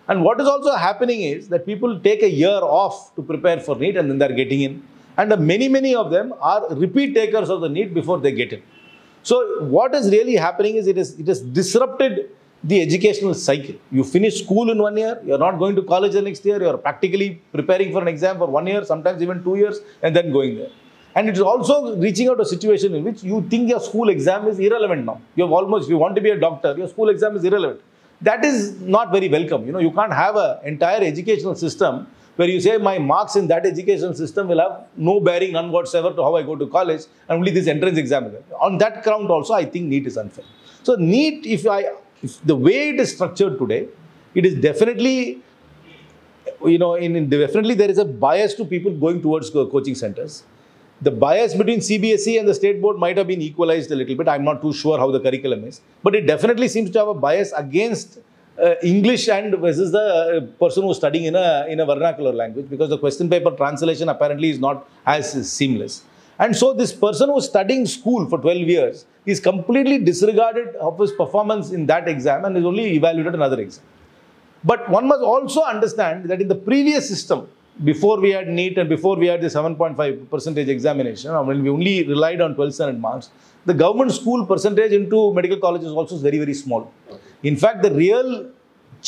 And what is also happening is that people take a year off to prepare for NEET and then they're getting in. And many, many of them are repeat takers of the NEET before they get in. So what is really happening is it is it has disrupted the educational cycle. You finish school in one year, you're not going to college the next year, you're practically preparing for an exam for one year, sometimes even two years, and then going there. And it is also reaching out a situation in which you think your school exam is irrelevant now. You have almost, if you want to be a doctor, your school exam is irrelevant. That is not very welcome. You know, you can't have an entire educational system where you say my marks in that education system will have no bearing, none whatsoever to how I go to college, and only this entrance exam. On that ground also, I think NEET is unfair. So NEET, if I, if the way it is structured today, it is definitely, you know, in, in definitely there is a bias to people going towards co- coaching centers. The bias between CBSE and the state board might have been equalized a little bit. I'm not too sure how the curriculum is, but it definitely seems to have a bias against uh, English and versus the uh, person who's studying in a in a vernacular language because the question paper translation apparently is not as seamless. And so this person who's studying school for 12 years is completely disregarded of his performance in that exam and is only evaluated another exam. But one must also understand that in the previous system, before we had NEET and before we had the 7.5 percentage examination, I mean, we only relied on 12 standard marks, the government school percentage into medical colleges also is very, very small. In fact, the real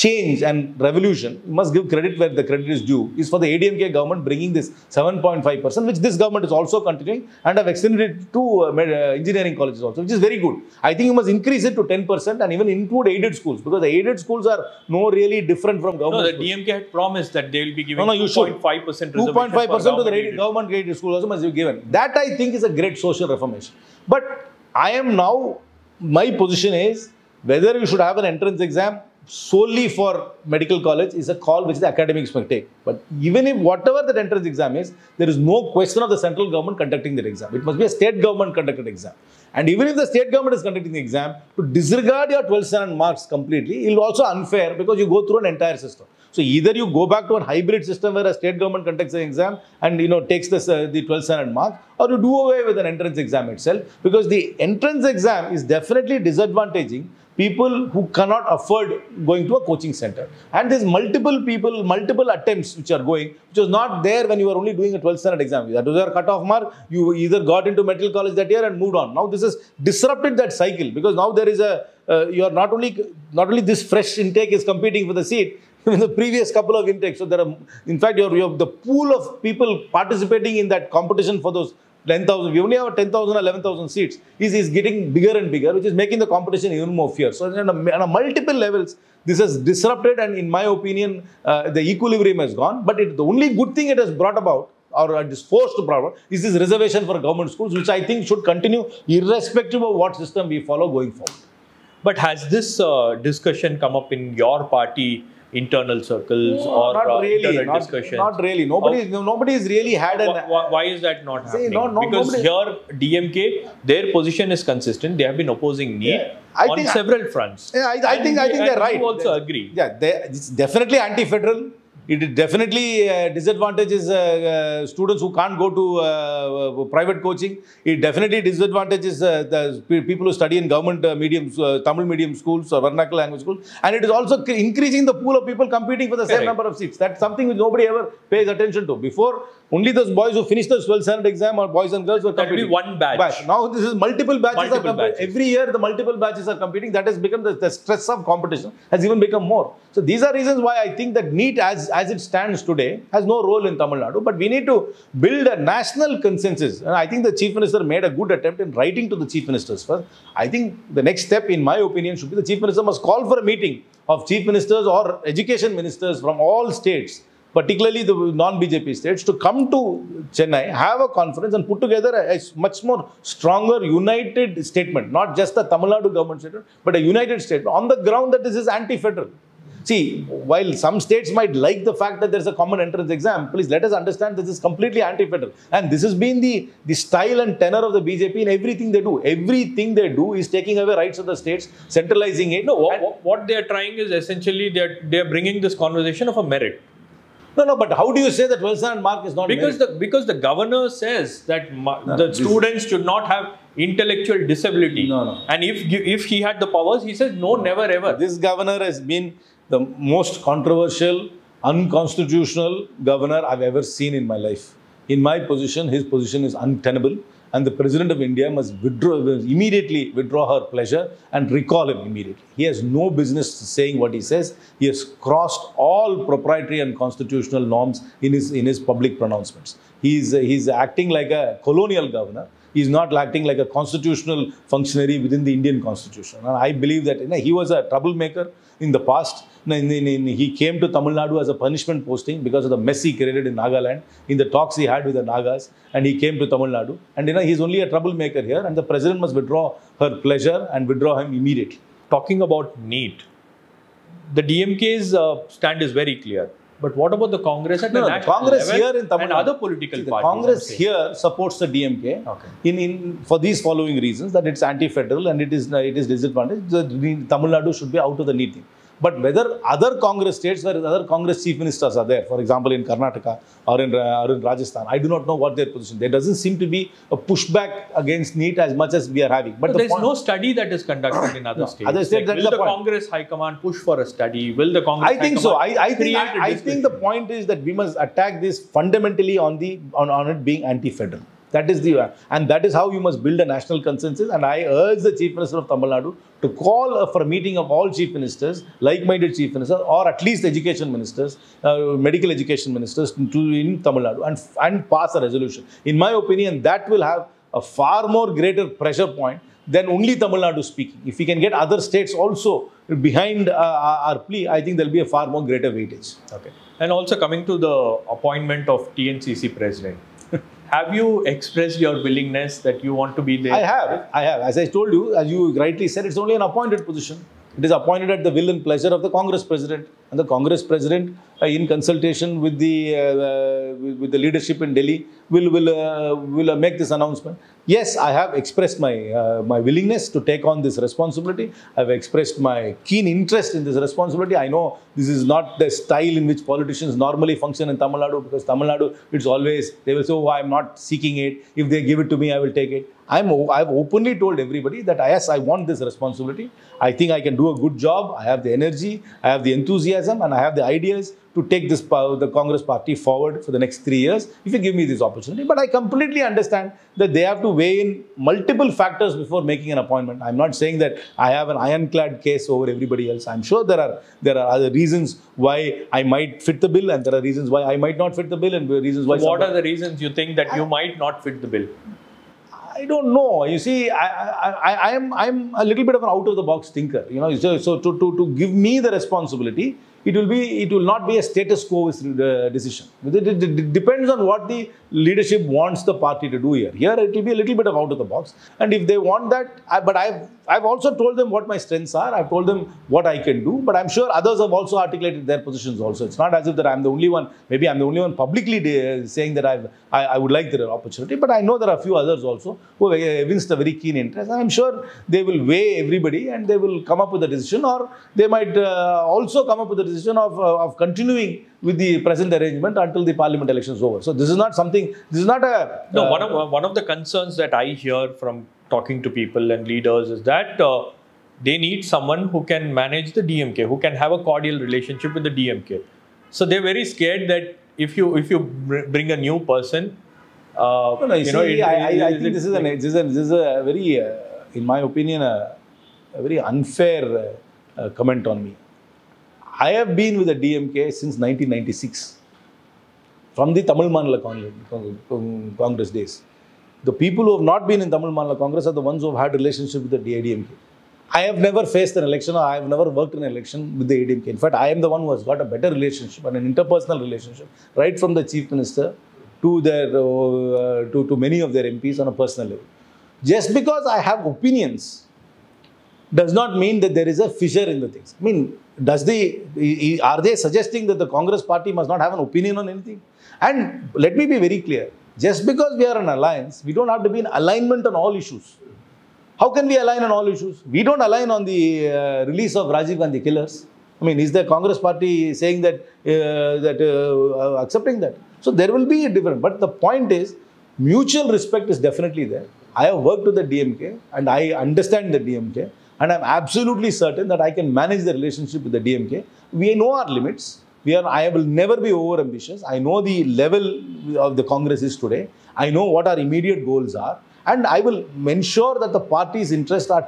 change and revolution, you must give credit where the credit is due, is for the ADMK government bringing this 7.5%, which this government is also continuing and have extended it to uh, uh, engineering colleges also, which is very good. I think you must increase it to 10% and even include aided schools because the aided schools are no really different from government No, the schools. DMK had promised that they will be giving No, no, 2.5 percent 2.5% to the rated, government graded school also must be given. That I think is a great social reformation. But I am now, my position is whether you should have an entrance exam solely for medical college is a call which the academics may take. But even if whatever that entrance exam is, there is no question of the central government conducting that exam. It must be a state government conducted exam. And even if the state government is conducting the exam, to disregard your 12 standard marks completely, it will also unfair because you go through an entire system. So either you go back to a hybrid system where a state government conducts an exam and you know takes this, uh, the 12 standard mark, or you do away with an entrance exam itself because the entrance exam is definitely disadvantaging people who cannot afford going to a coaching center. And there's multiple people, multiple attempts which are going, which was not there when you were only doing a 12th standard exam. That was your cutoff mark. You either got into medical college that year and moved on. Now this has disrupted that cycle because now there is a, uh, you are not only, not only this fresh intake is competing for the seat, in the previous couple of intakes. So there are, in fact, you have the pool of people participating in that competition for those 10,000, we only have 10,000 or 11,000 seats, is, is getting bigger and bigger, which is making the competition even more fierce. So on a, on a multiple levels, this has disrupted and in my opinion, uh, the equilibrium has gone. But it, the only good thing it has brought about or it is forced to brought about is this reservation for government schools, which I think should continue irrespective of what system we follow going forward. But has this uh, discussion come up in your party internal circles or not uh, really, internal not, discussions? not really. Nobody, nobody has really had an. Wh- wh- why is that not See, happening? no- no- because nobody- here DMK, their position is consistent. They have been opposing me Yeah. I on think- several fronts. Yeah, I, I think I think they're right. You also They- agree. Yeah, they, it's definitely anti-federal. It definitely uh, disadvantages uh, uh, students who can't go to uh, uh, private coaching. It definitely disadvantages uh, the people who study in government uh, mediums, uh, Tamil medium schools or vernacular language schools. And it is also increasing the pool of people competing for the same number of seats. That's something which nobody ever pays attention to. Before, only those boys who finished the 12th standard exam or boys and girls were That competing. one batch. Now this is multiple batches Multiple are competing. batches. Every year the multiple batches are competing. That has become the, the stress of competition has even become more. So these are reasons why I think that NEET as, as it stands today has no role in Tamil Nadu. But we need to build a national consensus. And I think the Chief Minister made a good attempt in writing to the Chief Ministers first. I think the next step, in my opinion, should be the Chief Minister must call for a meeting of Chief Ministers or education ministers from all states particularly the non-BJP states, to come to Chennai, have a conference and put together a, a much more stronger, united statement, not just the Tamil Nadu government statement, but a united statement on the ground that this is anti-federal. See, while some states might like the fact that there's a common entrance exam, please let us understand this is completely anti-federal. And this has been the, the style and tenor of the BJP in everything they do. Everything they do is taking away rights of the states, centralizing it. No, what, what, they are trying is essentially they're they're bringing this conversation of a merit no, no, but how do you say that Wilson and Mark is not because merit? the because the governor says that ma- the students should not have intellectual disability. No, no. And if if he had the powers, he says no, never ever. This governor has been the most controversial, unconstitutional governor I've ever seen in my life. In my position, his position is untenable, and the president of India must withdraw immediately withdraw her pleasure and recall him immediately. He has no business saying what he says. He has crossed all proprietary and constitutional norms in his in his public pronouncements. He's he's acting like a colonial governor. He's not acting like a constitutional functionary within the Indian constitution. And I believe that you know, he was a troublemaker in the past. He came to Tamil Nadu as a punishment posting because of the mess he created in Nagaland in the talks he had with the Nagas. And he came to Tamil Nadu. And you know, he's only a troublemaker here. And the president must withdraw her pleasure and withdraw him immediately. Talking about NEET, the DMK's uh, stand is very clear. But what about the Congress at No, the national Congress level here in Tamil and Nadu- other political See, parties? Congress here supports the DMK Okay. in, in for these following reasons that it's anti-federal and it is it is disadvantaged. The, Tamil Nadu should be out of the thing. But whether other Congress states where other Congress chief ministers are there, for example in Karnataka or in, uh, or in Rajasthan, I do not know what their position. There doesn't seem to be a pushback against NEET as much as we are having. But But the there's no study that is conducted in other No, states. other states, Like, will the the. Congress High Command push for a study? Will the Congress I think so. I, I think I, I think the point is that we must attack this fundamentally on the on, on it being anti-federal. That is the and that is how you must build a national consensus. And I urge the chief minister of Tamil Nadu to call for a meeting of all chief ministers, like-minded chief ministers, or at least education ministers, uh, medical education ministers to in Tamil Nadu and and pass a resolution. In my opinion, that will have a far more greater pressure point than only Tamil Nadu speaking. If we can get other states also behind uh, our- plea, I think there'll be a far more greater weightage. Okay. And also coming to the appointment of TNCC president, have you expressed your willingness that you want to be there? I have, I have. As I told you, as you rightly said, it's only an appointed position. It is appointed at the will and pleasure of the Congress president, and the Congress president, uh, in consultation with the uh, uh, with the leadership in Delhi, will will uh, will uh, make this announcement. Yes, I have expressed my my willingness to take on this responsibility. I have expressed my keen interest in this responsibility. I know this is not the style in which politicians normally function in Tamil Nadu because Tamil Nadu, it's always they will say, "Oh, I'm not seeking it. If they give it to me, I will take it." I'm I've openly told everybody that yes, I want this responsibility. I think I can do a good job. I have the energy, I have the enthusiasm, and I have the ideas to take this power, the Congress party forward for the next three years if you give me this opportunity. But I completely understand that they have to weigh in multiple factors before making an appointment. I'm not saying that I have an ironclad case over everybody else. I'm sure there are there are other reasons why I might fit the bill, and there are reasons why I might not fit the bill, and reasons why. what somebody- are the reasons you think that you might not fit the bill? I don't know. You see, I, I, I, am I'm a little bit of an out of the box thinker. You know, so, so to, to, to give me the responsibility, it will be it will not be a status quo decision. It, it- it depends on what the leadership wants the party to do here. Here it will be a little bit of out of the box. And if they want that, I, but I've I've also told them what my strengths are. I've told them what I can do. But I'm sure others have also articulated their positions also. It's not as if that I'm the only one. Maybe I'm the only one publicly saying that I've, I I would like the opportunity. But I know there are a few others also who have evinced a very keen interest. And I'm sure they will weigh everybody and they will come up with a decision, or they might uh, also come up with a decision of uh, of continuing with the present arrangement until the parliament election is over. So this is not something. This is not a No, uh, one of one of the concerns that I hear from talking to people and leaders is that uh, they need someone who can manage the DMK, who can have a cordial relationship with the DMK. So they're very scared that if you if you br- bring a new person, uh, No, no, you, you know, it- I, I, I think this is, an, this, is a, this is a very, uh, in my opinion, a, a very unfair uh, comment on me. I have been with the DMK since 1996, from the Tamil Maanila Con- Con- Con- Congress days. The people who have not been in Tamil Maanila Congress are the ones who have had relationship with the AIADMK. I have never faced an election or I have never worked in an election with the ADMK. In fact, I am the one who has got a better relationship and an interpersonal relationship, right from the chief minister to their uh, to, to many of their MPs on a personal level. Just because I have opinions does not mean that there is a fissure in the things. I mean, does the are they suggesting that the Congress party must not have an opinion on anything? And let me be very clear: just because we are an alliance, we don't have to be in alignment on all issues. How can we align on all issues? We don't align on the uh, release of Rajiv Gandhi killers. I mean, is the Congress party saying that uh, that uh, accepting that? So there will be a difference. But the point is, mutual respect is definitely there. I have worked with the DMK and I understand the DMK and I'm absolutely certain that I can manage the relationship with the DMK. We know our limits. We are, I will never be over ambitious. I know the level of the Congress is today. I know what our immediate goals are. And I will ensure that the party's interests are,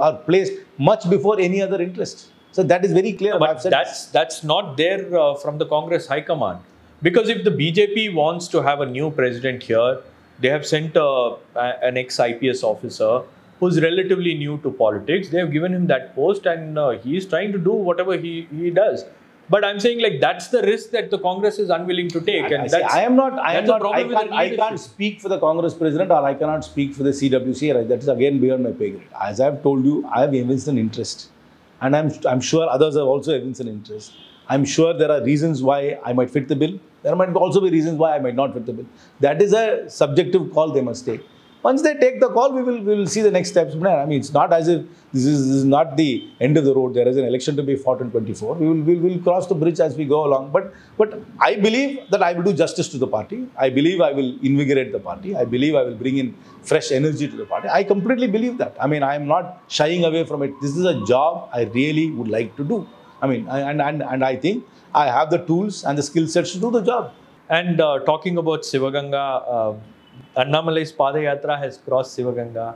are placed much before any other interest. So that is very clear. But that's, that's not there uh, from the Congress High Command. Because if the BJP wants to have a new president here, they have sent uh, an ex IPS officer who's relatively new to politics. They have given him that post and uh, he is trying to do whatever he, he does. But I'm saying like that's the risk that the Congress is unwilling to take, and I, that's I am not. I am not. I can't, I can't speak for the Congress president, or I cannot speak for the CWC. Right? That is again beyond my pay grade. As I have told you, I have evinced an interest, and I'm I'm sure others have also evinced an interest. I'm sure there are reasons why I might fit the bill. There might also be reasons why I might not fit the bill. That is a subjective call they must take. Once they take the call, we will we will see the next steps. I mean, it's not as if this is, this is not the end of the road. There is an election to be fought in 24. We will we will cross the bridge as we go along. But but I believe that I will do justice to the party. I believe I will invigorate the party. I believe I will bring in fresh energy to the party. I completely believe that. I mean, I am not shying away from it. This is a job I really would like to do. I mean, and and and I think I have the tools and the skill sets to do the job. And uh, talking about Sivaganga, uh, Annamalai's Padayatra has crossed Sivaganga.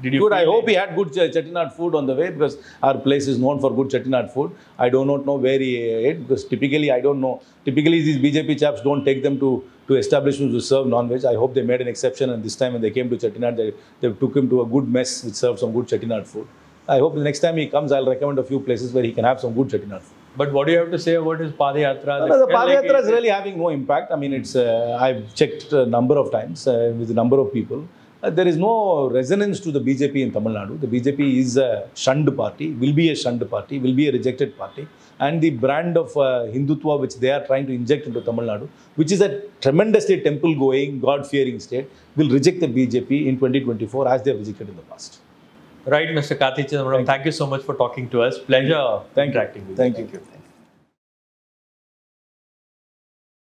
Did you good. I hope he had good chettinad food on the way because our place is known for good chettinad food. I do not know where he ate because typically I don't know. Typically these BJP chaps don't take them to to establishments to serve non-veg. I hope they made an exception and this time when they came to chettinad, they, they took him to a good mess which served some good chettinad food. I hope the next time he comes, I'll recommend a few places where he can have some good chettinad food. But what do you have to say about his Padayatra? No, the Padayatra is really having no impact. I mean, it's uh, I've checked a number of times uh, with a number of people. Uh, there is no resonance to the BJP in Tamil Nadu. The BJP is a shunned party, will be a shunned party, will be a rejected party. And the brand of uh, Hindutva which they are trying to inject into Tamil Nadu, which is a tremendously temple-going, God-fearing state, will reject the BJP in 2024 as they have rejected in the past. Right, Mr. Karti Chidambaram. Thank, thank you so much for talking to us. Pleasure thank interacting with you. Thank you. you.